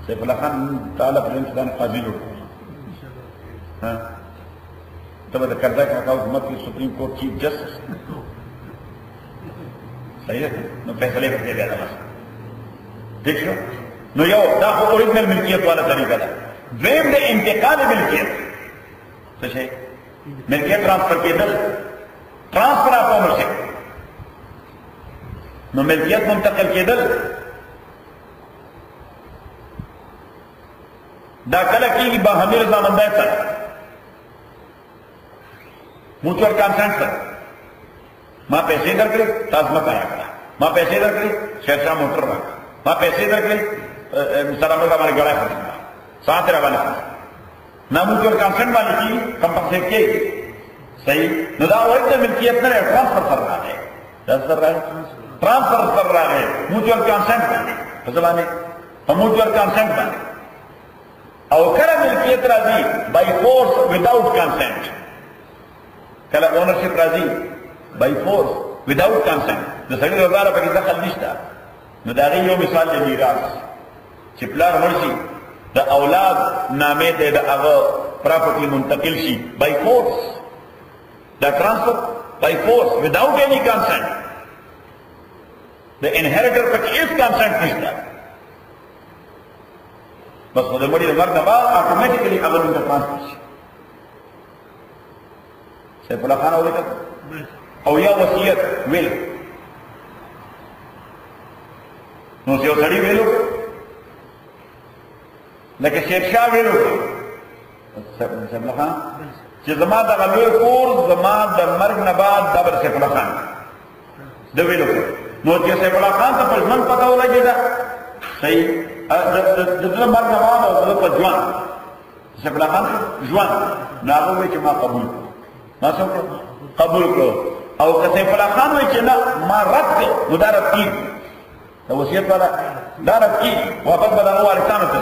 سیف الله خان تعالی پر انسان قاضي جوړ ها تبه د کرزا کا حکومت کی سپریم کورٹ چیف جسٹس صحیح ده نو فیصله وکړي بیا دا ٹھیک شو نو یو دا خو اوریجنل ملکیت والا طریقه ده دویم د انتقال ملکیت څه شي ملکیت ټرانسفر کېدل ټرانسفر اف اونرشپ نو ملکیت منتقل کېدل. دا کله کېږي به حمیر ځانندای سره. موچوال کانسنټ سره ما پیسې درکړې تاسو مکه راکړه ما پیسې درکړې شیرشاه موټر راکړه ما پیسې درکړې سره موږ باندې ګړای خرڅ ساتھ را باندې نہ موچوال کانسنټ باندې کی کمپنسیټ کېږي. صحیح؟ نو دا وایي د ملکیت نه ټرانسفر سره راغی. دا سره راغی ټرانسفر سره راغی موچوال کانسنټ باندې په ځبانه په موچوال کانسنټ باندې او کله ملکیت راځي by force without consent. کله اونرشپ راځي by force without consent. د سړي لپاره پکې دخل نشته نو دا یو مثال دی میراث چې پلار مرشي د اولاد نامې ته د هغه پراپرټي منتقل شي by force. The transfer by force without any consent. The inheritor پکې هیڅ consent نشته بس خو د مړي د مرګ نه بعد اټومیټیکلی هغه نوم ته ټرانسفر شي سیف الله خان ولیکل او یا وصیت ویل نو یو سړی ویلو لکه شیر شاه ویلو سیف الله خان چې زما دغه لوی کور زما د مرګ نه بعد د بر سیف الله خان د ویلو چې سیف الله خان ته پر ژوند پته ولګېده صحیح د دې مرګ بعد او د په ژوند. سیف الله خان ژوند. نو هغه وایي چې ما قبول ما څه قبول کړ. او که سیف الله خان وایي چې نه ما رد کړ نو دا رد کېږي د وصیت والا دا رد کېږي واپس به د هغه وارثانو ته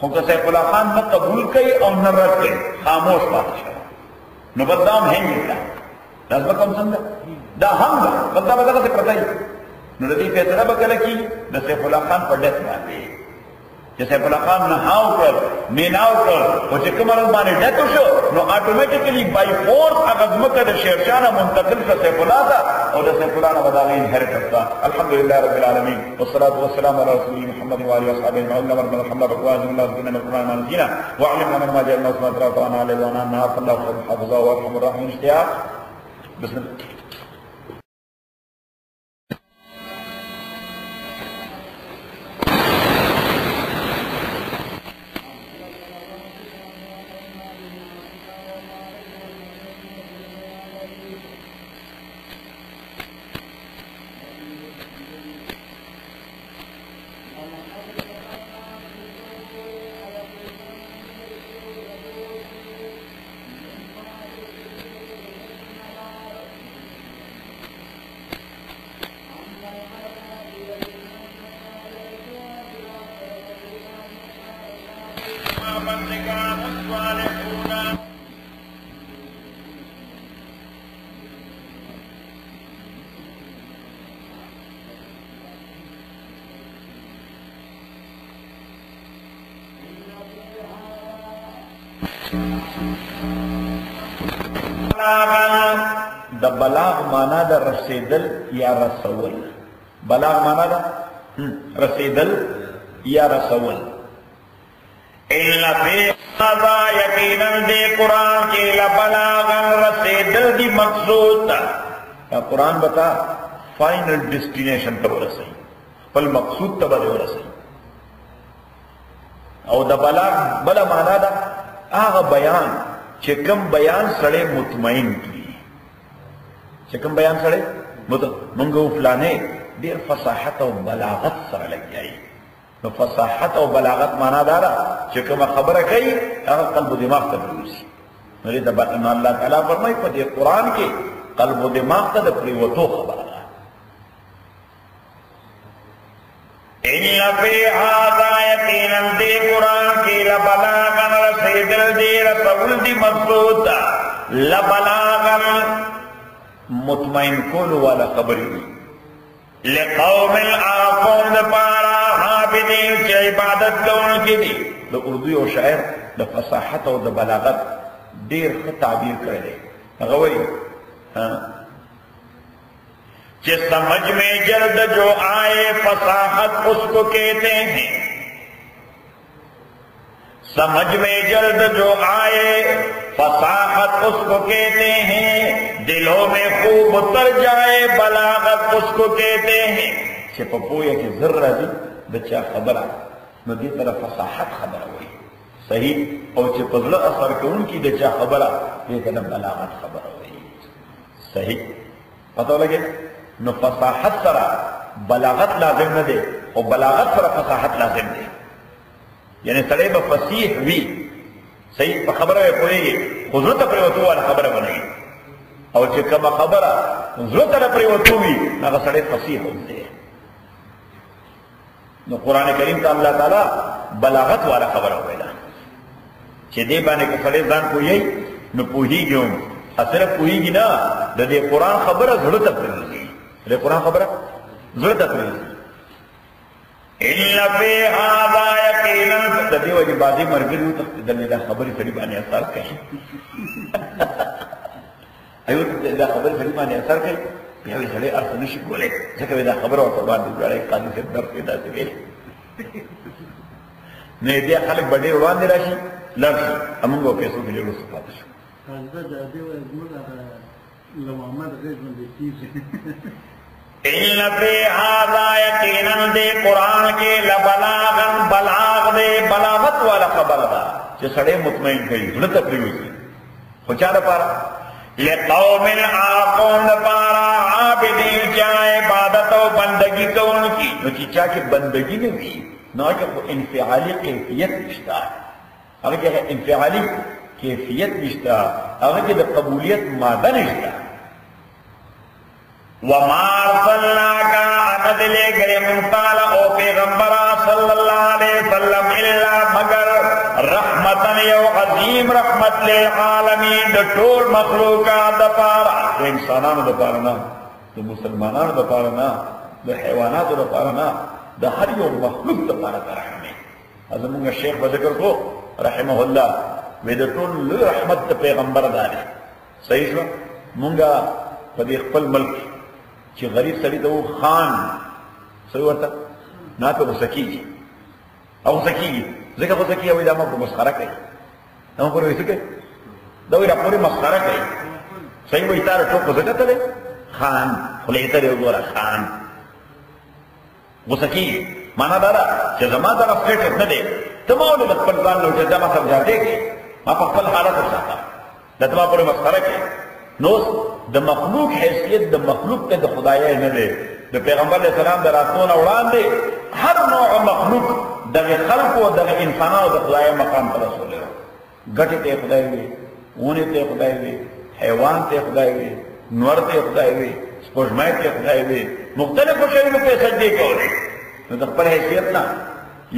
خو که سیف الله خان نه قبول کوي او نه رد کوي خاموش پاتې شي نو بدام هنګ دا به کوم څنګه؟ دا هم دا بدا بدا څه پرځای نو د دې فیصله به کی د سیف الله خان په ډېر باندې چې سیف الله خان نه هاو کړ، میناو کړ او چې کوم رنګ باندې ډېر شو، نو اتوماتیکلی بای فورس هغه ځمکه د شیرشاه منتقل کړ سیف الله ته، او د سیف الله نه بداغې انهرت کړه الحمدلله رب العالمین والصلاه والسلام على رسول محمد و وعلى اصحابه اجمعين ربنا محمد وعلى الله سبحانه القران من دينا وعلمنا من ما جعلنا سبحانه وتعالى عليه وانا فالله خير حافظه وارحم الراحمين اشتياق بسم الله. رسیدل یا رسول. بلاغ معنا د رسیدل یا رسول. ان فی هذا یقینا دی قران کې لبلاغا رسیدل دی مقصود تا. قران بتا، فائنل ډیسټینیشن ته ورسي بل مقصود ته ورسي او د بلاغ بل معنا دا هغه بیان چې کوم بیان سره مطمئن کی. چې کوم بیان سره مونږ فلانه ډیر فصاحت أو بلاغت سره لګیای نو فصاحت أو بلاغت معنا دارا. کوم خبره کوي هغه قلب أو دماغ ته ورسي نو دې د الله تعالی فرمایي په دې قرآن کې قلب أو دماغ ته د پریوتو خبره. ده إن فی هذا یقینا دی قرآن کې لبلاغا رسیدل دی رسول دی مقصود لبلاغا مطمئن کول والا خبرې دي لقوم العاقون د پارا حافظین چې عبادت کوونکي دي د اردو او شاعر د فصاحت او د بلاغت ډیر ښه تعبیر کړی دی۔ هغه سمجھ میں جلد جو آئے فصاحت اس کو کہتے ہیں۔ سمجھ میں جلد جو آئے فصاحت اس کو کہتے ہیں۔ دلوں میں خوب اتر جائے بلاغت اس کو کہتے ہیں چې په پوهه کې زر راځي د چا خبره نو دې طرف فصاحت خبره وایي صحیح او چې په زړه اثر کوونکي د چا خبره دې ته بلاغت خبره وایي صحیح پته لګي نو فصاحت سره بلاغت لازم نه دی او بلاغت سره فصاحت لازم دی یعنی سړی به فصیح وي صحیح په خبره پوهیږي خو زړه ته پرېوتو والا خبره بنوي او چې کومه خبره زړه ته پرېوتو وي هغه سړی فصیح دی. نو قران کریم ته الله تعالی بلاغت والا خبره ویلا چې دې باندې سړی ځان پوهی نو پوهیږي هم. صرف پوهیږي نه د دې قرآن خبره زړه ته پرېږي د قرآن خبره زړه ته پرېږي ان فی هذا یقینا د دې وجه بعضی مرګري ته د دې خبرې سړي باندې اثر کوي (laughs) ایو دا خبر غریب باندې اثر کوي بیا یې سره ارث نشي کولای ځکه دا خبر او (laughs) قربان (laughs) دي ګړې قانون څخه در کې داسې ویل نه دې خلک بډې وړاندې راشي. لږ امونګو پیسو کې له صفات شو دا دا دې زموږ لوامه د دې باندې کیږي ان فی هذا یقینا دې قران کې لبلاغا بلاغ دې بلاغت ولا قبل دا چې سړی مطمئن کړي ولته پریوږي خو چا لپاره لقوم آقوم لپاره عابدین چا عبادت او بندگی کوونکی نو چې چا کې بندگی نه وي نو کې انفعالی قیفیت کیفیت نشته هغه کې انفعالی کیفیت نشته هغه کې د قبولیت ماده نشته وما ارسلناك احد لے گرے منتال او پیغمبر صلی اللہ علیہ وسلم الا مگر تن یو عظیم رحمت لے عالمین دا ٹول مخلوقات دا پارا. دا انسانانو دا پارا نا دا مسلمانانو دا پارا نا دا حیواناتو دا پارا نا دا ہر یو مخلوق دا پارا دا رحمی از منگا شیخ بذکر کو رحمه الله وی دا ټول رحمت دا پیغمبر دا دی صحیح شو؟ منگا پا دی خپل ملک چې غریب سړی ته خان. سوی ورته؟ نه ته غصه کېږي او غصه کېږي ځکه غوسه کېږي وایي دا پرې مسخره کوي دا ما پرې څه دا وایي را پورې مسخره کوي صحیح وایي تا ټوک غوسه کتلی خان خولې ته دی وګوره خان غوسه کېږي معنا دا ده چې زما دغه سټیټس نه دی ته ما ولې د خپل ځان نه چې دا ما سمجھاټېږي ما په خپل حالت وساته دا ته پورې مسخره کوي نو د مخلوق حیثیت د مخلوق ته د خدای نه دی د پیغمبر علیه السلام د راتلو وړاندې هر نوع مخلوق دغه خلق او دغه انسانانو د خدای مقام ته رسول دی ګټه ته خدای وي ونه ته خدای وي حیوان ته خدای وي نور ته خدای وي سپوږمۍ ته خدای وي مختلفو شیانو ته سجدي کولې. نو د خپل حیثیت نه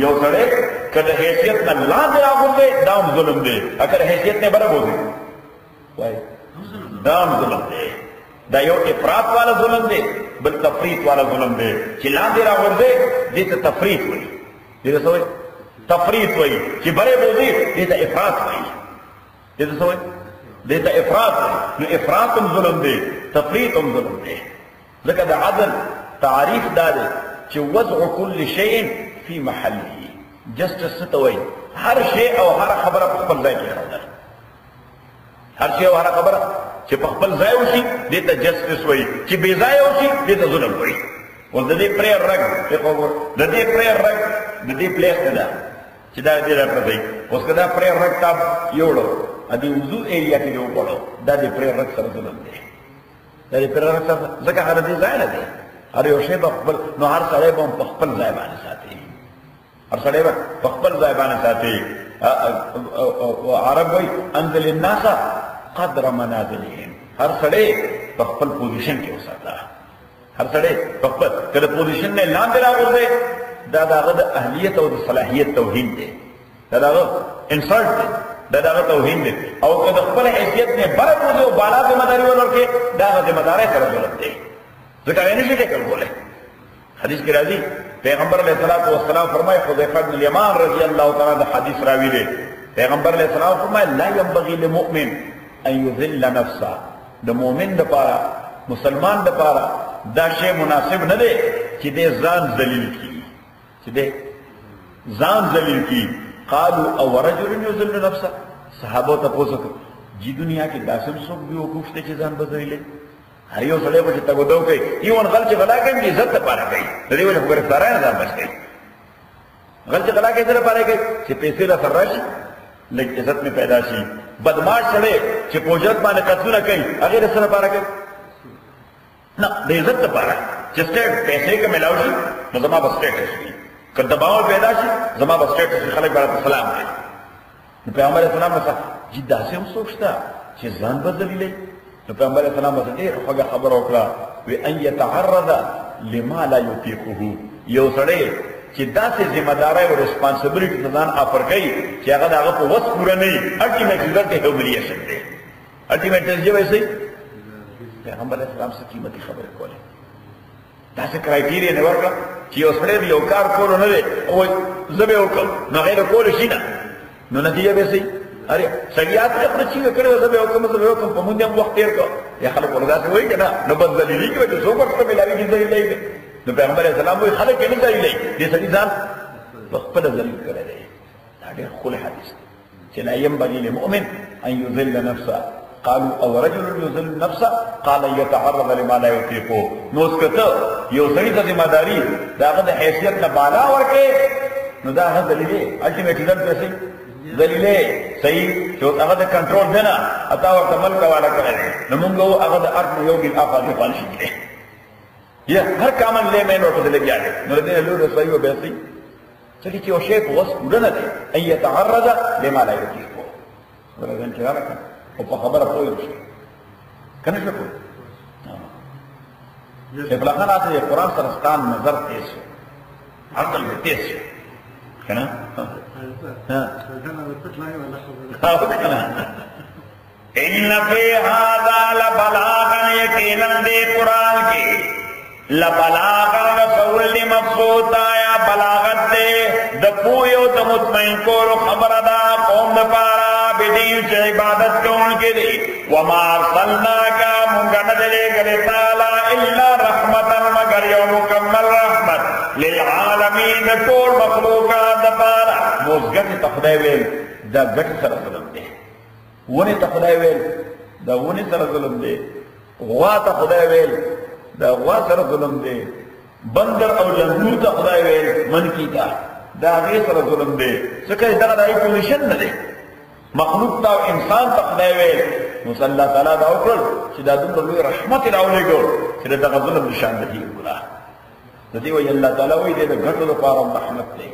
یو سړی کله حیثیت نه لاندې راغلی دا هم ظلم دی. اگر حیثیت نه برابر وي وای دام ظلم دی دا یو افراط والا ظلم دی بل تفریط والا ظلم دی. چې لاندې راغورځي دې ته تفریط وایي. دې ته څه تفریط وایي. چې بره بوزي دې ته افراط وایي. دې ته څه وایي؟ دې ته افراط نو افراط هم ظلم دی تفریط هم ظلم دی. ځکه د عدل تعریف دا دی چې وضع كل شيء في محله. جسټس څه ته وایي؟ هر شی أو هر خبره په خپل ځای کې راوړل هر شی أو هر خبره چې په خپل ځای وشي دې ته جسټس وایي. چې بې ځای وشي دې ته ظلم وایي. ول د دې پرې رګ د دې پرې رګ د دې پلیس ته ده. چې دا دې راپرځي اوس کدا پرې رګ تا یوړو ا دې وضو ایریا کې یو وړو دا دې پرې رګ سره ظلم دی. دا دې پرې رګ سره ځکه هر دې ځای نه دی. هر یو شی په خپل نو هر سړی په خپل ځای باندې ساتي. هر سړی په خپل ځای باندې ساتي. عرب وای انزل الناس قدر منازلهم هر سړی په خپل پوزیشن کې وساته هر سړی په خپل کله پوزیشن نه لاندې راغورځي دا داغه د اهلیت او د صلاحیت توهین دی دا داغه انسلټ دی دا داغه توهین دی او که د خپل حیثیت نه بره پوزي او بالا ذمہ داری ورکړي دا ذمہ داری سره ظلم دی ځکه نه شي کولای حدیث کې راځي پیغمبر علیہ الصلوۃ والسلام فرمائے، حذیفہ بن الیمان رضی اللہ تعالی عنہ حدیث راوی دے۔ پیغمبر علیہ السلام فرمائے، لا ينبغي لمؤمن ان يذل نفسه. د مؤمن د پاره مسلمان د پاره دا شی مناسب نه دی چې دې ځان ذلیل کی چې دې ځان ذلیل کی قالوا او رجل يذل نفسه. صحابه ته پوښتنه جی دنیا کې داسم څوک به وقوف ته چې ځان بذلیلې هر یو سړی به ته ودو کوي ایون غل چې غلا کوي عزت لپاره کوي. د دې وجه خبره سره نه ځان بچ کوي. غل چې غلا کوي دې لپاره کوي. چې پیسې را سره راشي لږ عزت می پیدا شي بدمعاش سړی چې پوجت باندې قتلونه کوي هغه سره لپاره کوي؟ نه د عزت لپاره. چې سټیټ پیسې کې ملاو شي نو زما بس سټیټس وي که دباو پیدا شي زما بس سټیټس خلک باندې سلام کوي نو پیغمبر اسلام نه چې داسې هم سوچتا چې ځان بدلې نو پیغمبر اسلام ته ډېر خوږه خبر وکړه. وی ان يتعرض لما لا يطيقه یو سړی چې داسې ذمہ داري او ریسپانسیبিলিټي ځان افر کوي چې هغه دغه په وس پوره نه وي. الټیمیټ ریزلټ یې هوملیشن دی. الټیمیټ نتیجه وایي پیغمبر اسلام څخه قیمتي خبره کوله داسې کرایټیریا نه ورکړه؟ چې یو سړی یو کار کولو نه دی او زبې وکړ نو غیر کول شي نه. نو نتیجه به سي اره سګيات ته پر چې کړو زبې وکړم زبې وکړم په مونږ هم وخت تیر کړ. یا خلک وردا څه وایي کنه نو بدلې دي چې څو ورته ملایي دي دی نو پیغمبر اسلام وایي خلک نه ځای دی دې سړي ځان په خپل ځل کړی دی. دا ډېر خل حدیث چې لا ينبغي للمؤمن ان يذل نفسه. قالوا او رجل يذل نفسه؟ قال يتعرض لما لا يطيقه نو اسکته یو سړي ته ذمہ داری داغه د حیثیت نه بالا ورکه نو دا هغه دلیل الټیمیټ ریزلټ څه دلیل صحیح؟ چې هغه د کنټرول دی نه اتا ورته ملک والا کړی نو موږ هغه د ارض یو ګل افاظ په شي کې یا هر کامن لے مین ورته لګیا دی نو دې له له صحیح وبېسي يتعرض لما لا يطيقه ولكن چې راکړه او په خبره پوه شي کنه شیخ الخان آتے ہیں قرآن سرستان نظر تیز شو عقل میں تیز شو کنا کنا ان فی هذا لبلاغا یقینا دے قرآن کی۔ لبلاغا رسول دی مقصود آیا، بلاغت دے دپویو دا مطمئن کولو خبر دا قوم دا پارا بدین چه عبادت کون کے دی. وما ارسلناکا منگا ندلے گلے تعالی الا رحمتا، مگر یو مکمل رحمت. للعالمین کول مخلوقات دا پارا. موز گٹی تخدای ویل، دا گٹی سر ظلم دے. ونی تخدای ویل، دا ونی سر ظلم دے. غوا تخدای ویل دا غوا سره ظلم دی. بندر او لنګو ته خدای ویل من کیتا دا؟ غي سره ظلم دی. ځکه دا د پوزیشن نه دی. مخلوق ته انسان ته خدای ویل نو صلی الله تعالی دا وکړ چې دا دومره لوی رحمت راولې ګور چې دا غزل نشاندهي ګره د دې وی الله تعالی وی دې د غټو لپاره رحمت دی.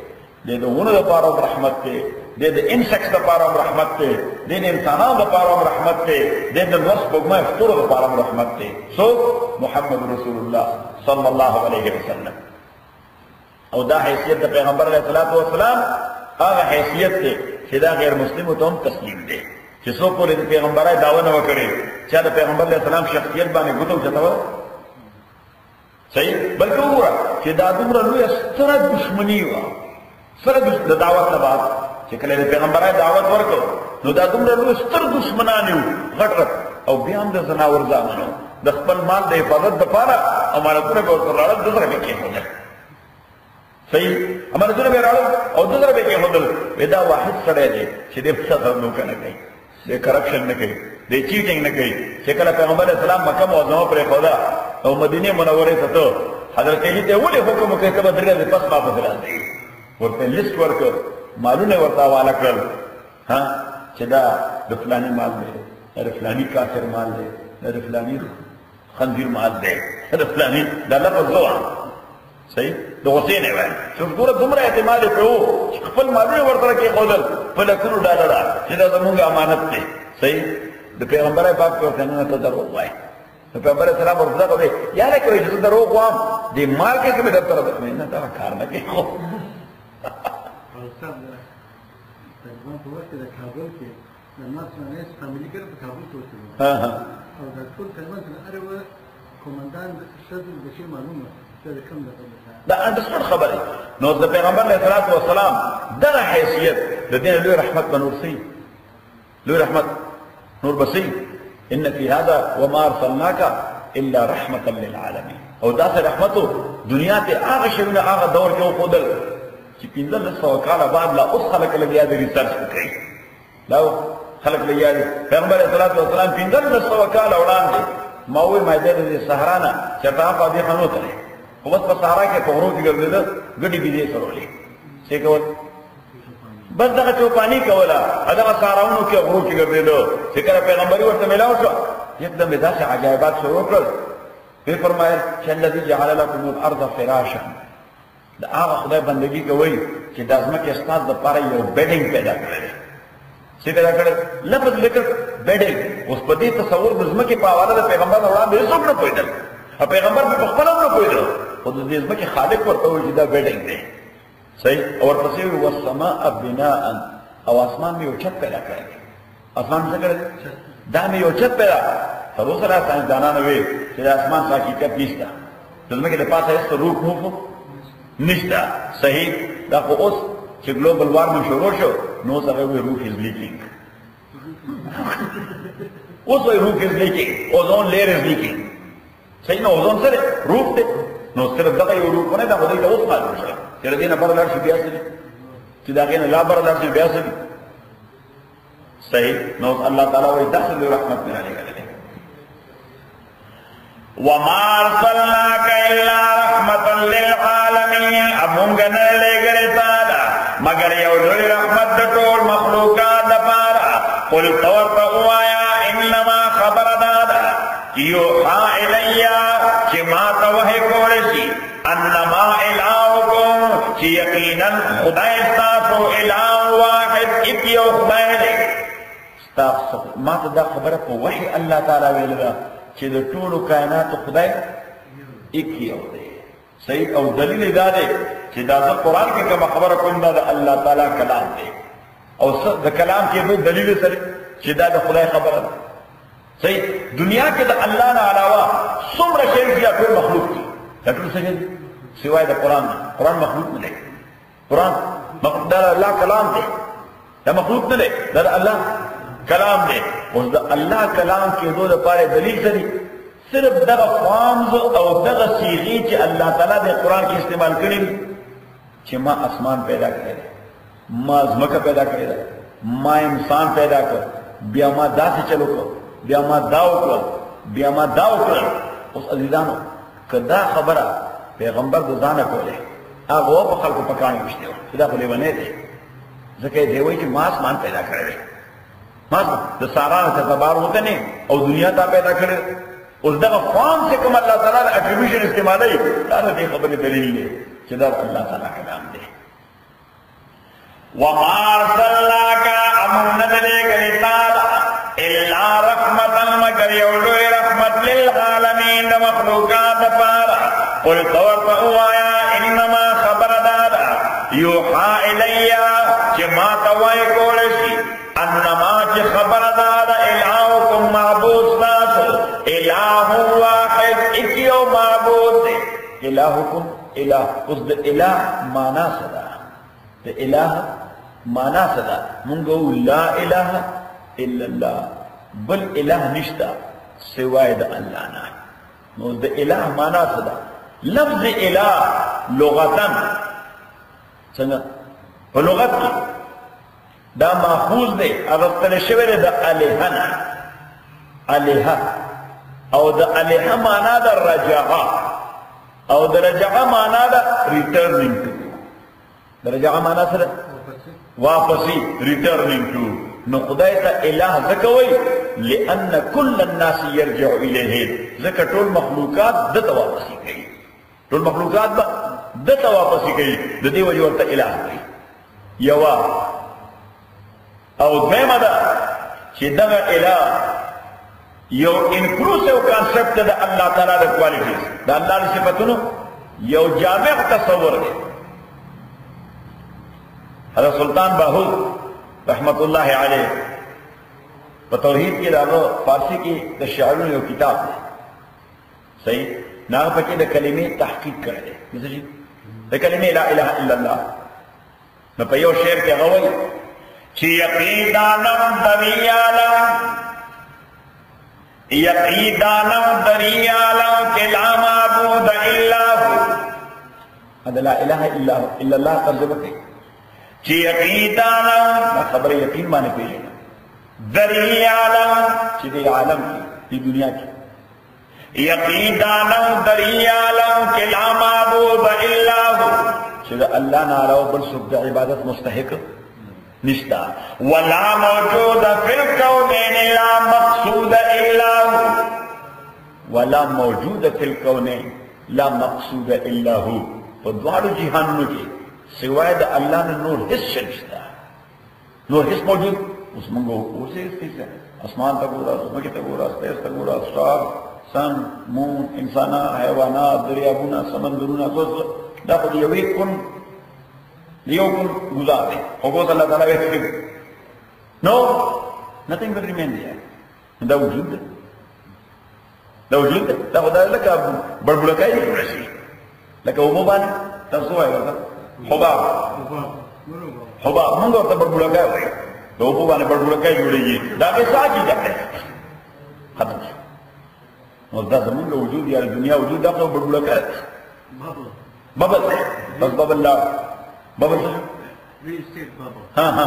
دې د ونه لپاره رحمت دی. دې د انسکس لپاره رحمت دی دې د انسانانو لپاره رحمت دی دې د نصب ما فطور لپاره رحمت دی سو محمد رسول الله صلی الله علیه وسلم او دا حیثیت د پیغمبر علیه الصلاۃ والسلام هغه حیثیت دی چې دا غیر مسلم ته هم تسلیم دی چې څو پورې د پیغمبرای داوا نه وکړي چې د پیغمبر علیه السلام شخصیت باندې ګوتو چتاوه صحیح بلکې وګوره چې دا دومره لویه ستره دشمني وه سره د دعوت نه بعد چې کله د پیغمبرای دعوت ورکړ نو دا دومره لوی ستر دشمنان یو غټ او بیا هم د زناور ځامنو د خپل مال د حفاظت لپاره امانتونه به ورته راړل د سره به کېښودل. صحیح؟ امانتونه به راړل او د سره به کېښودل. دا واحد سړی دی چې د فساد نوکه نه کوي. د کرپشن نه کوي. د چیټینګ نه کوي. چې کله پیغمبر اسلام مکه معظمه پرې خودا او مدینه منوره ته ته حضرت علی ته ولې حکم وکړ؟ ته بدرګه د پس واپس راځي ورته لیست ورکړ مالونه ورته حواله کړل ها چې دا د فلاني مال دی د فلاني کافر مال دی د فلاني خنزیر مال دی د فلاني دا لفظ زوا صحیح د حسین وای چې ګوره دومره اعتماد په وو چې خپل مالونه ورته کې خودل په لکونو ډالر چې دا زموږ امانت دی صحیح د پیغمبر پاک په څنګه ته درو وای د پیغمبر سلام ورته کوي یاره کوي چې درو کوم د مال کې کوم درته نه دا کار نه کوي استاد تقریبا په وخت د کابل کې د ناس نه فاميلي ګر په کابل کې اوسېدل ها ها او د ټول تقریبا د اړو کومندان د شذ د شي معلومه چې د کوم د دا اندستون خبره نو د پیغمبر علیه الصلاۃ والسلام دغه حیثیت د دین لوی رحمت بنور سي لوی رحمت نور بسي ان في هذا وما ارسلناك الا رحمه للعالمين او دا سه رحمتو دنیا ته هغه شونه هغه دور کې خودل چې پینځل سو کاله بعد لا اوس خلک لګیا دي ریسرچ کوي لا خلک لګیا دي پیغمبر علیه الصلاۃ والسلام پینځل سو کاله وړاندې. ما وې مې د صحرا نه چې تا په دې خنو ته خو بس په صحرا کې په غرو کې ګرځېده ګډي بيدې سرولې. څه کول؟ بس دغه چوپانی کولا هغه صحراونو کې غرو کې ګرځېده. چې کله پیغمبري ورته ملاو شو یکدم به داسې عجایبات شروع کړل. وی فرمایل چې الذي جعل لكم الارض فراشا دا هغه خدای بندگی کوي چې د ازمکه استاد د پاره یو بیډینګ پیدا کړی چې پیدا کړی؟ لفظ لیکل بیډینګ اوس په دې تصور د ازمکه په حواله د پیغمبر وړاندې هیڅوک نه پوهېدل او پیغمبر په خپل نه پوهېدل خو د دې ځمکې خالق ورته وایي چې دا بیډینګ دی. صحیح؟ اور پسې والسماء بناء. او اسمان می یو چت پیدا کړی اسمان څه کړی دا می یو چت پیدا تر اوسه را ساينس دانانو وی چې د اسمان حقیقت نشته د زمکه د پاسه هیڅ روح مو نشته صحیح. دا خو اوس چې ګلوبل وارمنګ شروع شو نو څنګه وی روح از لیکینګ (laughs) اوس وی روح از لیکینګ اوزون لیر از لیکینګ صحیح نو اوزون سره روح ته نو صرف دغه یو روح نه دا خدای ته اوس معلوم شي چې د دینه پر لار شي بیا سره چې دا غینه لا بر لار شي بیا سره صحیح. نو الله تعالی وی داخل رحمت نه علیه وما ارسلناك الا رحمة للعالمين نہیں ہے امونگا امونگن لے گرے تالا، مگر یو لوی رحمت د ټول مخلوقات دپارا قل طور تورت اوایا انما خبر دادا یوحا الیا چی ما توحی کولشی انما الہوکم چی یقینا خدای ستاسو الہ واحد، اتیو خدای دے۔ تاسو ما ته دا خبره په وحي الله تعالی ویل ده چې د کائنات خدای ایک یو دی صحیح او دلیل دا دی چې دا زه قرآن کې کوم خبره کوم دا د الله تعالی کلام دی. او د کلام کې به دلیل سره چې دا د خدای خبره ده. صحیح دنیا کې د الله نه علاوه څومره شی دي ټول مخلوق دي. دا ټول څه دي؟ سوای د قرآن نه. قرآن مخلوق نه دی. قرآن مخلوق دا الله کلام دی. دا مخلوق نه دی. دا الله کلام دی. اوس د الله کلام کې دوه لپاره دلیل سری صرف دغه فارمز او دغه صيغې چې الله تعالی د قران کې استعمال کړي چې ما اسمان پیدا کړی ما ځمکه پیدا کړی ما انسان پیدا کړ بیا ما داسې چلو کړ بیا ما دا وکړ بیا ما دا وکړ اوس عزیزانو کدا خبره پیغمبر د ځانه کوله هغه په خلکو پکانې وشته دا خو لیونه دی. ځکه دی وایي چې ما اسمان پیدا کړی ما د سارا ته تبار وته نه او دنیا ته پیدا کړي اوس دغه فارم چې کوم الله تعالی د اټریبیوشن استعمالوي دا د خبرې دلیل دی چې دا الله تعالی کلام دی وما ارسلناك امن ندلے تعالی الا رحمتا مگر یولو رحمت للعالمین دا مخلوقات پارا قل طورت اوایا انما خبر دادا یوحا الیا چه ما توائی کولشی انما چه خبر دادا الہوکم معبود ساتو الہ واحد اکیو معبود دے الہکم، الہ، اس د الہ مانا صدا۔ د الہ مانا صدا۔ منگو لا الہ الا اللہ، بل الہ نشتا، سوائے د اللہ نا نو د الہ مانا صدا۔ لفظ الہ لغتن څنګه په لغت کې دا ماخوذ دی اغستل شوی دی د الہنا الہ او د الہ معنا د رجعه. او د رجعه معنا د ریټرنینګ ټو د رجعه معنا سره واپسی ریټرنینګ ټو نو خدای ته الہ زکوي لئن كل الناس يرجع الیه. زکه ټول مخلوقات د ته واپسی کوي. ټول مخلوقات به د ته واپسی کوي. د دې وجه ورته الہ کوي. یوا او دویمه ده چې دغه الہ یو انکلوسیو کانسپٹ د الله تعالی د کوالټیز د الله د صفاتونو، یو جامع تصور دی. حضرت سلطان باہود رحمت الله علیه په توحید کې داغه فارسی کې د شعرونو یو کتاب دی. صحیح؟ ناغه پکې د کلمې تحقیق کړی دی. مثل جی؟ د کلمې لا اله الا الله. نو په یو شعر کې غوي چې یقیدانم دریالم یقیدانم دریالم کہ لا معبود الا هو هذا لا اله الا هو الا الله ترجمه کوي چې یقیدانم دا خبره یقین باندې پیژنه دریالم چې د عالم کې د دنیا کې یقیدانم دریالم کہ لا معبود الا هو چې د الله نه بل څوک عبادت مستحق۔ نشتا۔ ولا موجود فی الكونین لا مقصود الا هو۔ ولا موجود فی الكون لا مقصود الا هو۔ په دواړو جهانونو کې سوای د الله نه نور هیڅ شی نشته نور هیڅ موجود؟ اوس موږ اوسې څه اسمان ته ګورا زمکه ته ګورا ستایس ته ګورا ستار سن، مون، انسانان، حیوانات، دریابونه، سمندرونه څه دا خو یو کون دیو کن گزار دے حقوق اللہ تعالیٰ ویسے نو nothing will remain there دا وجود ده دا وجود ده دا خدای لکه بڑبڑکای جوړ شي لکه ومو باندې تاسو وایو دا حباب حباب موږ ورته بڑبڑکای وایو دا ومو باندې بڑبڑکای جوړیږي دا به ساجي ده ختم شي نو دا زمونږ وجود یا دنیا وجود دا خو بڑبڑکای Bubble. ببل ده بس ببل لا ببل څه Real estate bubble. ها ها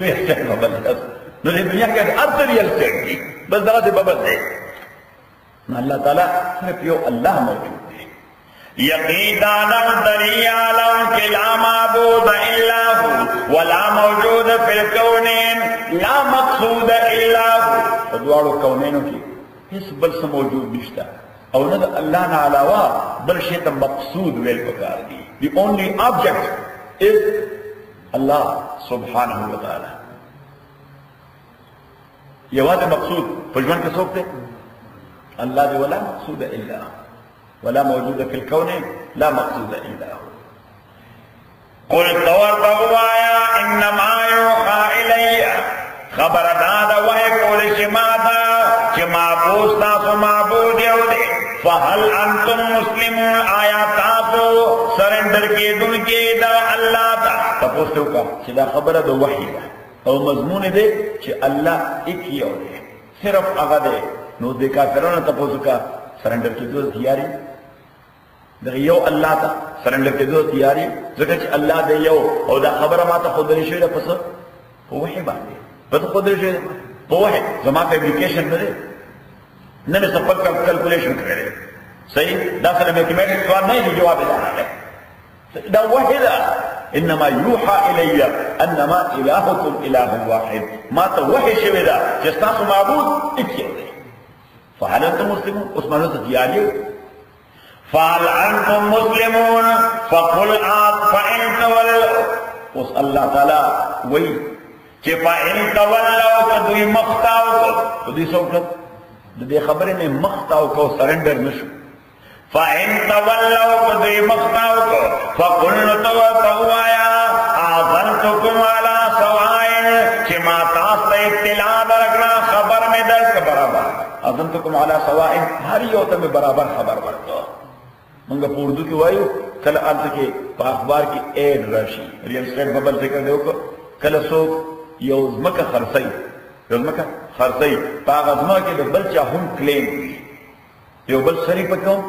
ریل اسٹیٹ ببل ہے نو دې دنیا کې هر څه ریل اسټیټ بس دا څه ببل دی نو الله صرف یو الله موجود دی یقینا لم دری عالم کہ لا معبود الا ہو ولا موجود فی الکونین لا مقصود الا ہو په دواړو کونینو کې هیڅ بل څه موجود نشته او نه د الله نه بل شی مقصود ویل پکار دي the only object is الله سبحانه وتعالى یوازې مقصود په ژوند کې څوک دی الله دی ولا مقصود الا ولا موجود في الكون لا مقصود الا هو قل طور بغوایا انما یوحا الی خبر دادا وحی کول شما دا چی معبود تاسو معبود یو دے فهل انتم مسلمون؟ آیا سرنڈر کی دن کی دا اللہ تا تاسو ته وکړه چې دا خبره د وحی ده او مضمون دی چې الله ایک ہی یو دی صرف هغه دی نو د کافرانو تاسو کا سرندر کېدو تیاری. د یو الله ته سرندر کېدو تیاری. ځکه چې الله دی یو. او دا خبره ماته خود لري شوی ده پس. په وحی باندې په خود لري شوی په وحی. زما فیبریکیشن نه دی نه مې سفر کیلکولیشن کړی صحیح؟ دا سره میتھمیټکس سوال نه دی جواب دی دا واحدة إنما يوحى إلي أنما إلهكم إله واحد. ما توحي شوي دا جستاس معبود إكيو دي فهل أنتم مسلمون؟ عثمان تتياري فهل انتم مسلمون؟ فقل آت فإن تولوا اس اللہ تعالی وہی چی فإن تولوا کدوی مختاو کو. سوکت دی خبریں میں مختاو کو سرنڈر نشو. فإن تولوا کدوی مختاو کو فقل تو آیا آذنتکم علی سوائن چی ما تاستا اطلاع درکنا خبر میں درک برابر۔ اذنتکم علی سوائن ہر یو تم برابر خبر ورکو منگا پا اردو کی وائیو کل آلتا کے پا اخبار کی ایڈ راشی۔ ریل اسٹیٹ ببل ذکر دیو کو۔ کل سوک یو زمکا خرسی یو زمکا خرسی پا غزمہ کے دو بل چاہم کلیم ہوئی۔ یو بل سری پکاو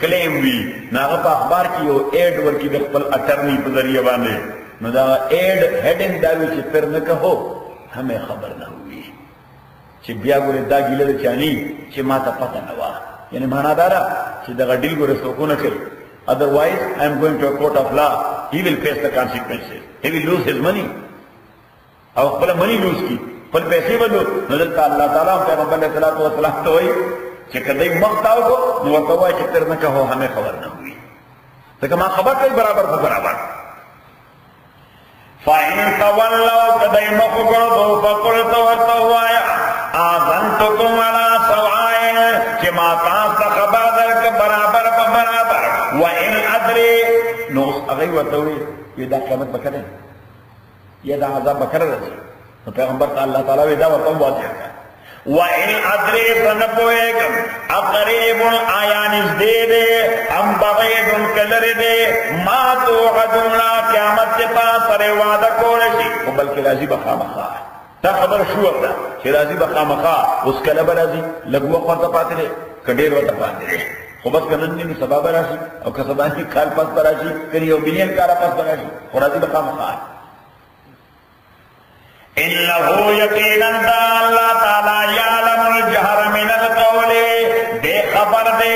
کلیم وی ناغا پا اخبار کی یو ایڈ ورکی د خپل اٹرنی په ذریعہ باندې. نو دا ایڈ هډینګ دا وی چې پر نه کهو ہمیں خبر نہ ہوئی چې بیا ګوره دا ګیله د چانی چې ما ته پته نه وا یعنی معنا دارا چې دا ډیل ګوره څوک نه کوي otherwise i am going to a court of law. He will face the consequences. He will lose his money. او خپل منی لوز کی خپل پیسې ولو نو دلته الله تعالی پیغمبر علیہ الصلوۃ والسلام ته وایي چې کدی مختاو کو نو ورته وایي چې تر نه کهو ہمیں خبر نہ ہوئی۔ ځکه ما خبر کوي برابر په برابر۔ فإن تولوا کدی مخگردو فقلت ورطو آیا آذنتکم علی سوائن، چی ما تاستا خبر درک برابر پا برابر۔ وإن ادری نو اوس هغه ورته وایي چې دا قیامت بکره یا دا عذاب بکره راځي نو پیغمبر ته الله تعالی وی ورته واضح کړه وَإِنْ أَدْرِي فَنَبُوئِكَمْ أَقْرِيبٌ آیانز دے دے ام بغیدن کلر دے ما توعدونا قیامت سے پاس سرے وعدہ کولشی او بلکې راځي بخامخا تا خبر شو ورته چې راځي بخامخا اوس کله به راځي لګو ورته پاتې دی کډیر ورته پاتې دی خو بس کنن نه سبب راشي او که سبا نه کال پس راشي کړي یو بلین کار پس راشي خو راځي بخامخا انہو یقیناً دا اللہ تعالی یعلم الجہر من القول. دے خبر دے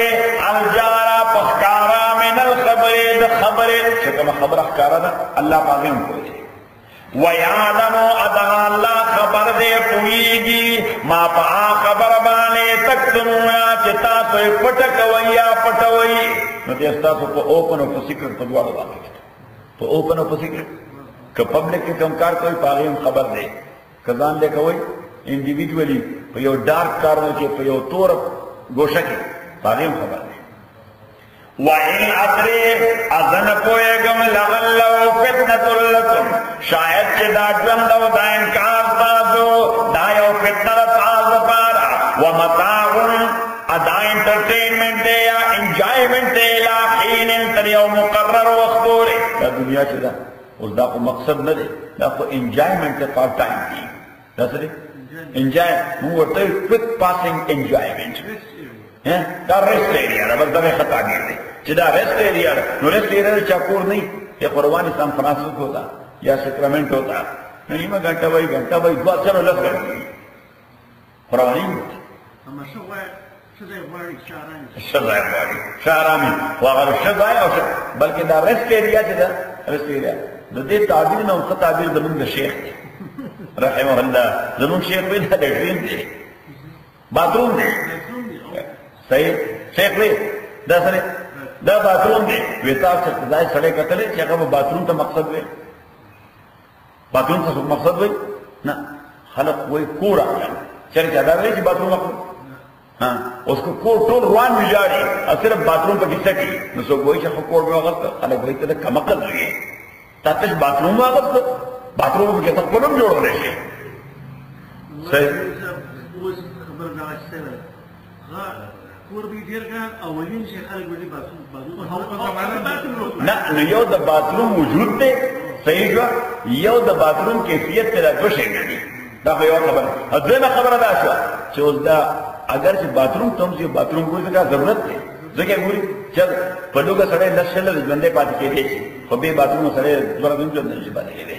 الجارا پخکارا من الخبر دے خبر. چې کوم خبره ښکارا ده الله پاغه هم کوي ویعلم ادھا اللہ خبر دے پوئیگی ما پا خبر بانے تک تنویا چتا تو پٹک ویا پٹوئی. نو دې تاسو په اوپن او په سیکرټ په دواړو باندې په اوپن او په سیکرټ که پبلک کې کوم کار کوي پاغه هم خبر دی. کزان له کوي انډیویډوالي په یو ډارک کارنر کې په یو تور ګوشه کې پاغه هم خبر دی. وَإِنْ أَدْرِي اَذَنَ پوئیگم لَغَلَّوْ فِتْنَةُ لَكُمْ. شاید چه دا جوند و دا انکار تازو دا یو فتنہ تاز پارا وَمَتَاغُنْ ادا انٹرٹینمنٹ دے یا انجائمنٹ دے لا حین تر یو مقرر وقت وقتورے دا دنیا چه دا اوس دا خو مقصد نه دی دا خو انجایمنت پارت ټایم دی دا څه دی انجای موږ ورته کویک پاسینګ انجایمنت دا ریسټ ایریا دا بس دا خطا دی چې دا ریسټ ایریا نو ریسټ ایریا چاکور نه دی قربانی سان فرانسیسکو دا یا سکرامنٹ ہوتا نیمه غټه وای غټه وای دوا سره لګل قربانی شزای غواړي شارامي واغره شزای او بلکې دا ریسټ ایریا چې دا ریسټ ایریا د دې تعبیر نو څه تعبیر زمونږ د شیخ دی. رحمه الله. زمونږ شیخ وی دا لټرین دی. باتروم دی. صحیح؟ شیخ وی دا سره دا باتروم دی. وی تاسو ته ځای سړی کتلې چې هغه باتروم ته مقصد وی باتروم ته مقصد وی نه. خلق وی کور راغلی چرته دا وی چې باتروم مقصد ہاں اس کو کوڑ ٹول روان بھی جاری اور صرف باتروم پہ کسا کی نو سو گوئی چاہو کوڑ میں آغاز خلق بھائی تدہ کمقل ہوئی تاسو باثروم واغستو باثروم کې تاسو کوم جوړولې شي صحیح نه نو یو د باثروم وجود دی صحیح یو د باثروم کیفیت ته راغښې نه دا خو یو خبره ادمه خبره ده چې اوس دا اگر چې باثروم تم چې باثروم کوی څه ضرورت دی ځکه ګوري چې په لوګه سره لښل ژوندې پاتې کېږي خو به باتروم سره ضرورت نه ژوند نشي پاتې کېږي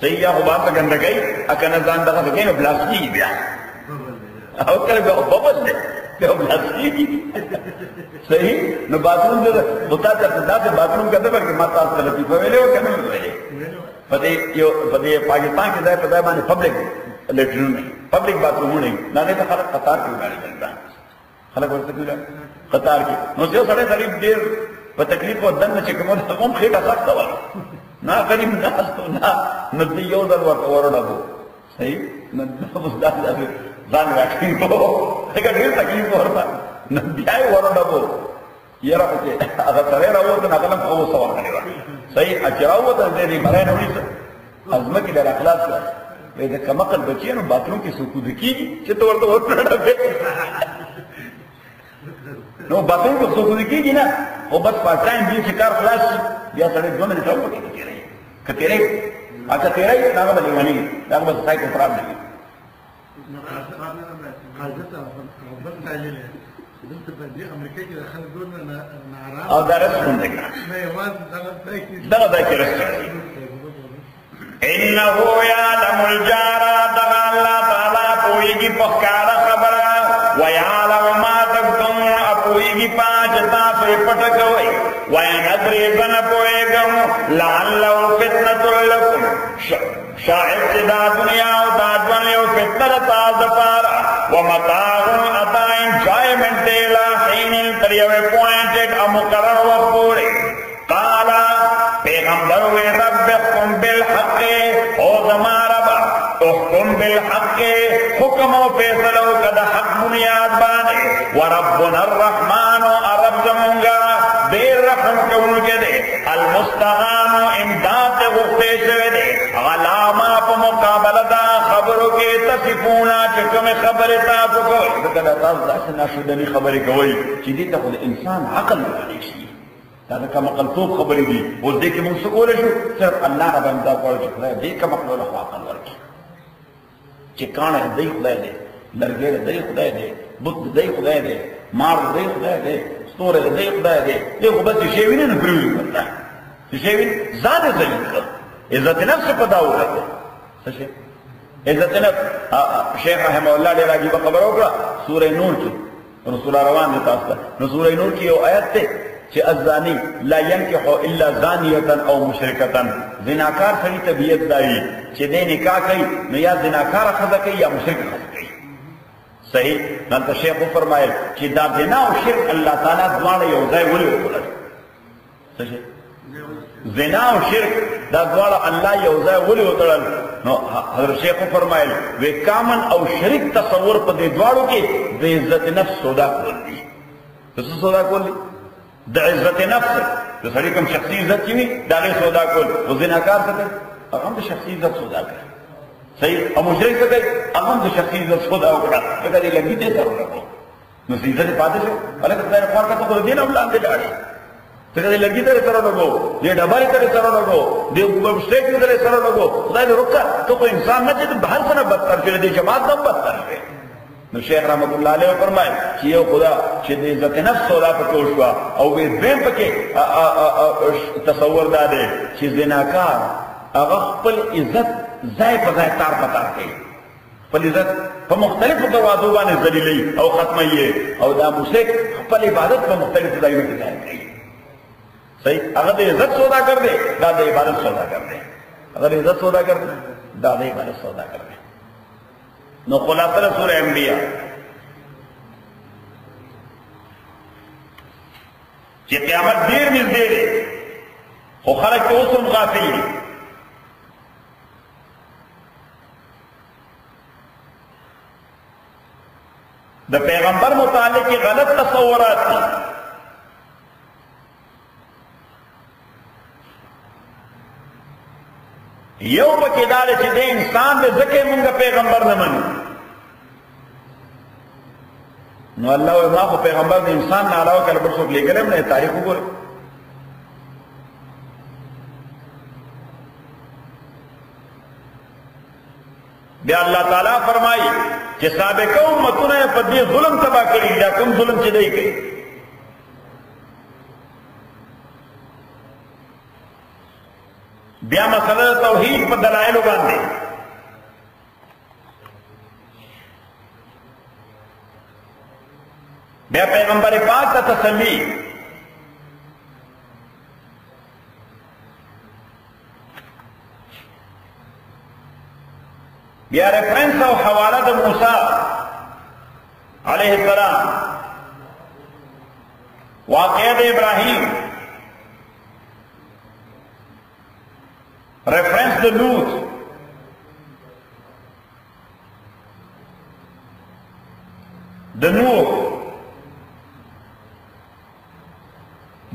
صحیح یا خو باندې ګندګي اکنه ځان دغه کې نو بلاستیک بیا او کله به ببل دی به بلاستیک صحیح نو باتروم دې ہوتا ته داسې باتروم کده ورکه ما تاسو ته لطیفه ویلې او کنه ویلې پدې یو پدې پاکستان کې ځای په ځای باندې پبلک لیټرین نه پبلک باتروم نه نه نه خلک قطار کې ولاړ دي خلک ورته ویل قطار کې. نو یو سړی غریب ډیر په تکلیف او دنه چې کوم هم خېټه سخت و نه غریب نه استو نه. نو دې یو ځل ورته ورډو صحیح؟ نو اوس دا ځان راکې کو هغه ډیر تکلیف ورته. نو بیا یې ورډو یره پکې هغه سره راوته نه کلم او سوال کړی صحیح؟ اچراوته دې مرای نه ولیس ازمکه د اخلاص وې د کمقل بچیانو باتروم کې سکوت کیږي چې ته ورته نو باپې په څو کې کېږي نه او بس پارت ټایم دې چې کار خلاص شي بیا سړی دوه منټه وکړي کې تیرې کې تیرې اته تیرې دا به لیوانی دا به سایکل پرابلم دی او دا رس څنګه دا دا کې رس انه یعلم الجار دغه الله تعالی پوېږي په کار خبره ویا اپويږي پاج تاسو پټ کوي ويندري بن پويګم لعله فتنه لكم شاید چې دا دنیا او دا ژوند یو فتنه تاسو پارا ومتاع اتا انجوایمنٹ لا حين تر یو پوینټډ او مقرر وخت پورې پیغمبر وی رب احکم بالحق او زما رب احکم بالحق حکم او فیصلو کدا حق بنیاد باندې وربنا الرحمن مستغانو امداد ته غوښته شوی دی غلاما په مقابله دا خبرو کې تصفونا چې کومې خبرې تاسو کوئ ځکه دا تاسو داسې ناشدنې خبرې کوئ چې دې ته خو د انسان عقل ویلی شي دا د کوم قلتوب خبرې دي اوس دې کې موږ څه کولی شو۔ صرف الله رب امدا کولی چې خدای دې کوم عقل له عقل ورکړي چې کاڼه دې خدای دې لرګی دې خدای دې بت دې خدای دې مار دې خدای دې ستوره دې خدای دې دې خو بس شی ویني نه پریوي Hüseyin zade zayıf kıl. İzzet-i nefsi peda uğradı. Saşı. عزت نف شیخ رحمه الله ډیر عجیب خبر وکړه سوره نور کې رسول روان دي تاسو ته نو سوره نور کې یو آیت ته چې الزانی لا ينكح الا زانیه او مشرکه زناکار سړي طبيعت دی چې دې نکاح کوي نو یا زناکار خزه کوي یا مشرک خزه کوي صحیح نن ته شیخ فرمایل چې دا بنا او شرک الله تعالی دواړه یو ځای ولې وکړل صحیح زنا او شرک دا دواړه الله یو ځای ولې وکړل نو حضرت شیخ فرمایل وې کامن او شرک تصور په دې دواړو کې د عزت نفس سودا کول دي. څه سودا کول دي؟ د عزت نفس. د سړي کوم شخصي عزت وي دا غي سودا کول. او زناکار څه کوي؟ هغه هم د شخصي عزت سودا کوي. صحیح؟ او مجرم څه کوي؟ هغه هم د شخصي عزت سودا وکړه. دا دې لګي دې سره ورکړي نو عزت پاتې شو. خدای په کار ته دین هم لاندې لاړ څنګه دې لګي ته سره لګو دې ډباري ته سره لګو دې وګم سټیک ته سره لګو خدای دې روکا ته کو انسان نه چې بهر څخه بدتر کړي دې جماعت هم بدتر کړي نو شیخ رحمت الله علیه فرمای چې یو خدا چې د عزت نفس سودا پکې وشو او به دیم پکې تصور دا دی چې زناکار هغه خپل عزت ځای په ځای تار پتار کوي خپل عزت په مختلفو دروازو باندې ذلیلې او ختمه او دا مشرک خپل عبادت په مختلفو ځایونو کې ځای کوي صحیح. هغه د عزت سودا کر دے دا عبادت سودا کر دے. اگر عزت سودا کر دے دا عبادت سودا کر دے. نو خلاصه سورہ انبیاء. چې قیامت ډیر نږدې دی خو خلک اوس هم غافل دي د پیغمبر متعلق غلط تصورات دي یو پکې دا چې د انسان د ځکه مونږ پیغمبر نه منو. نو الله ما خو پیغمبر د انسان نه علاوه کله بل څوک لګلم نه تاریخ وګورئ. بیا الله تعالی فرمایي چې سابقه امتونه په دې ظلم تبا کړی دا کوم ظلم چې دی؟ کوي مسله توحید په دلایل باندې بیا پیغمبر پاک ته تسلی۔ بیا ریفرنس او حواله د موسی علیه السلام۔ واقعه د ابراهیم ریفرنس د لوط د نوح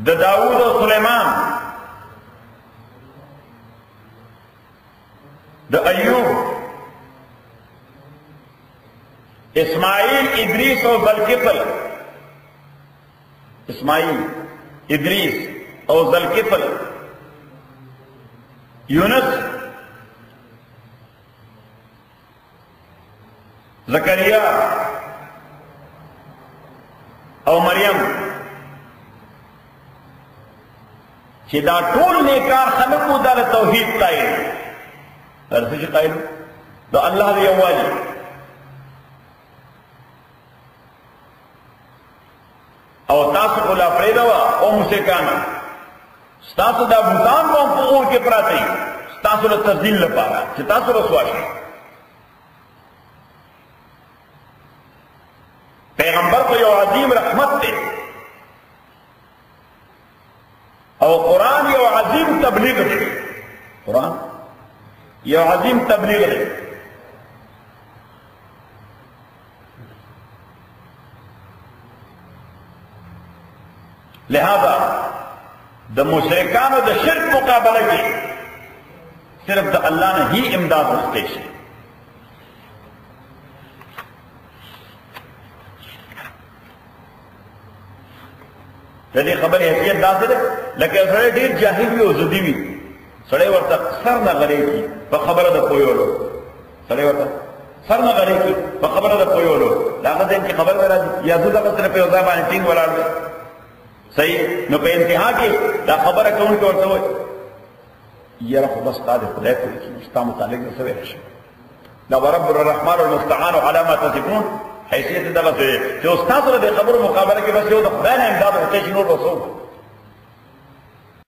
د داوود او سليمان د ایوب اسماعیل ادریس او ذلکفل اسماعیل ادریس او ذلکفل یونس. زکریا او مریم. چې دا ټول نیکار خلقو دا توحید قائل. درڅ چې قائل؟ دا الله دی یوالي او تاسو کولا پریدا او مشکان ستاسو دا بوتان په اور کې پراته دي ستاسو له تذلیل لپاره، چې تاسو رسوا شئ. پیغمبر کو یو عظیم رحمت دی. او قرآن یو عظیم تبلیغ دی. قرآن؟ یو عظیم تبلیغ دی. لہذا د مشرکانو د شرک مقابله کې صرف د الله نه هی امداد وسته شي. د دې خبرې حیثیت داسې ده لکه سړی ډېر جاهل وي او زدي وي. سړی ورته سر نه غړی کی په خبره د پویولو. سړی ورته سر نه غړی کی په خبره د پویولو. دا هغه دین کې خبر راځي یا زه دغه سره په ځای باندې ټینګ ولاړ صحیح نو په انتها کې دا خبره کوونکی ورته وایي یاره خو بس تا د خدای په کې ستا متعلق د څه ویل شي دا رب الرحمن المستعان على ما تصفون۔ حیثیت دغه څه چې استاد سره د خبرو مقابله کې بس یو د خدای نه امداد وکړي چې نور وسو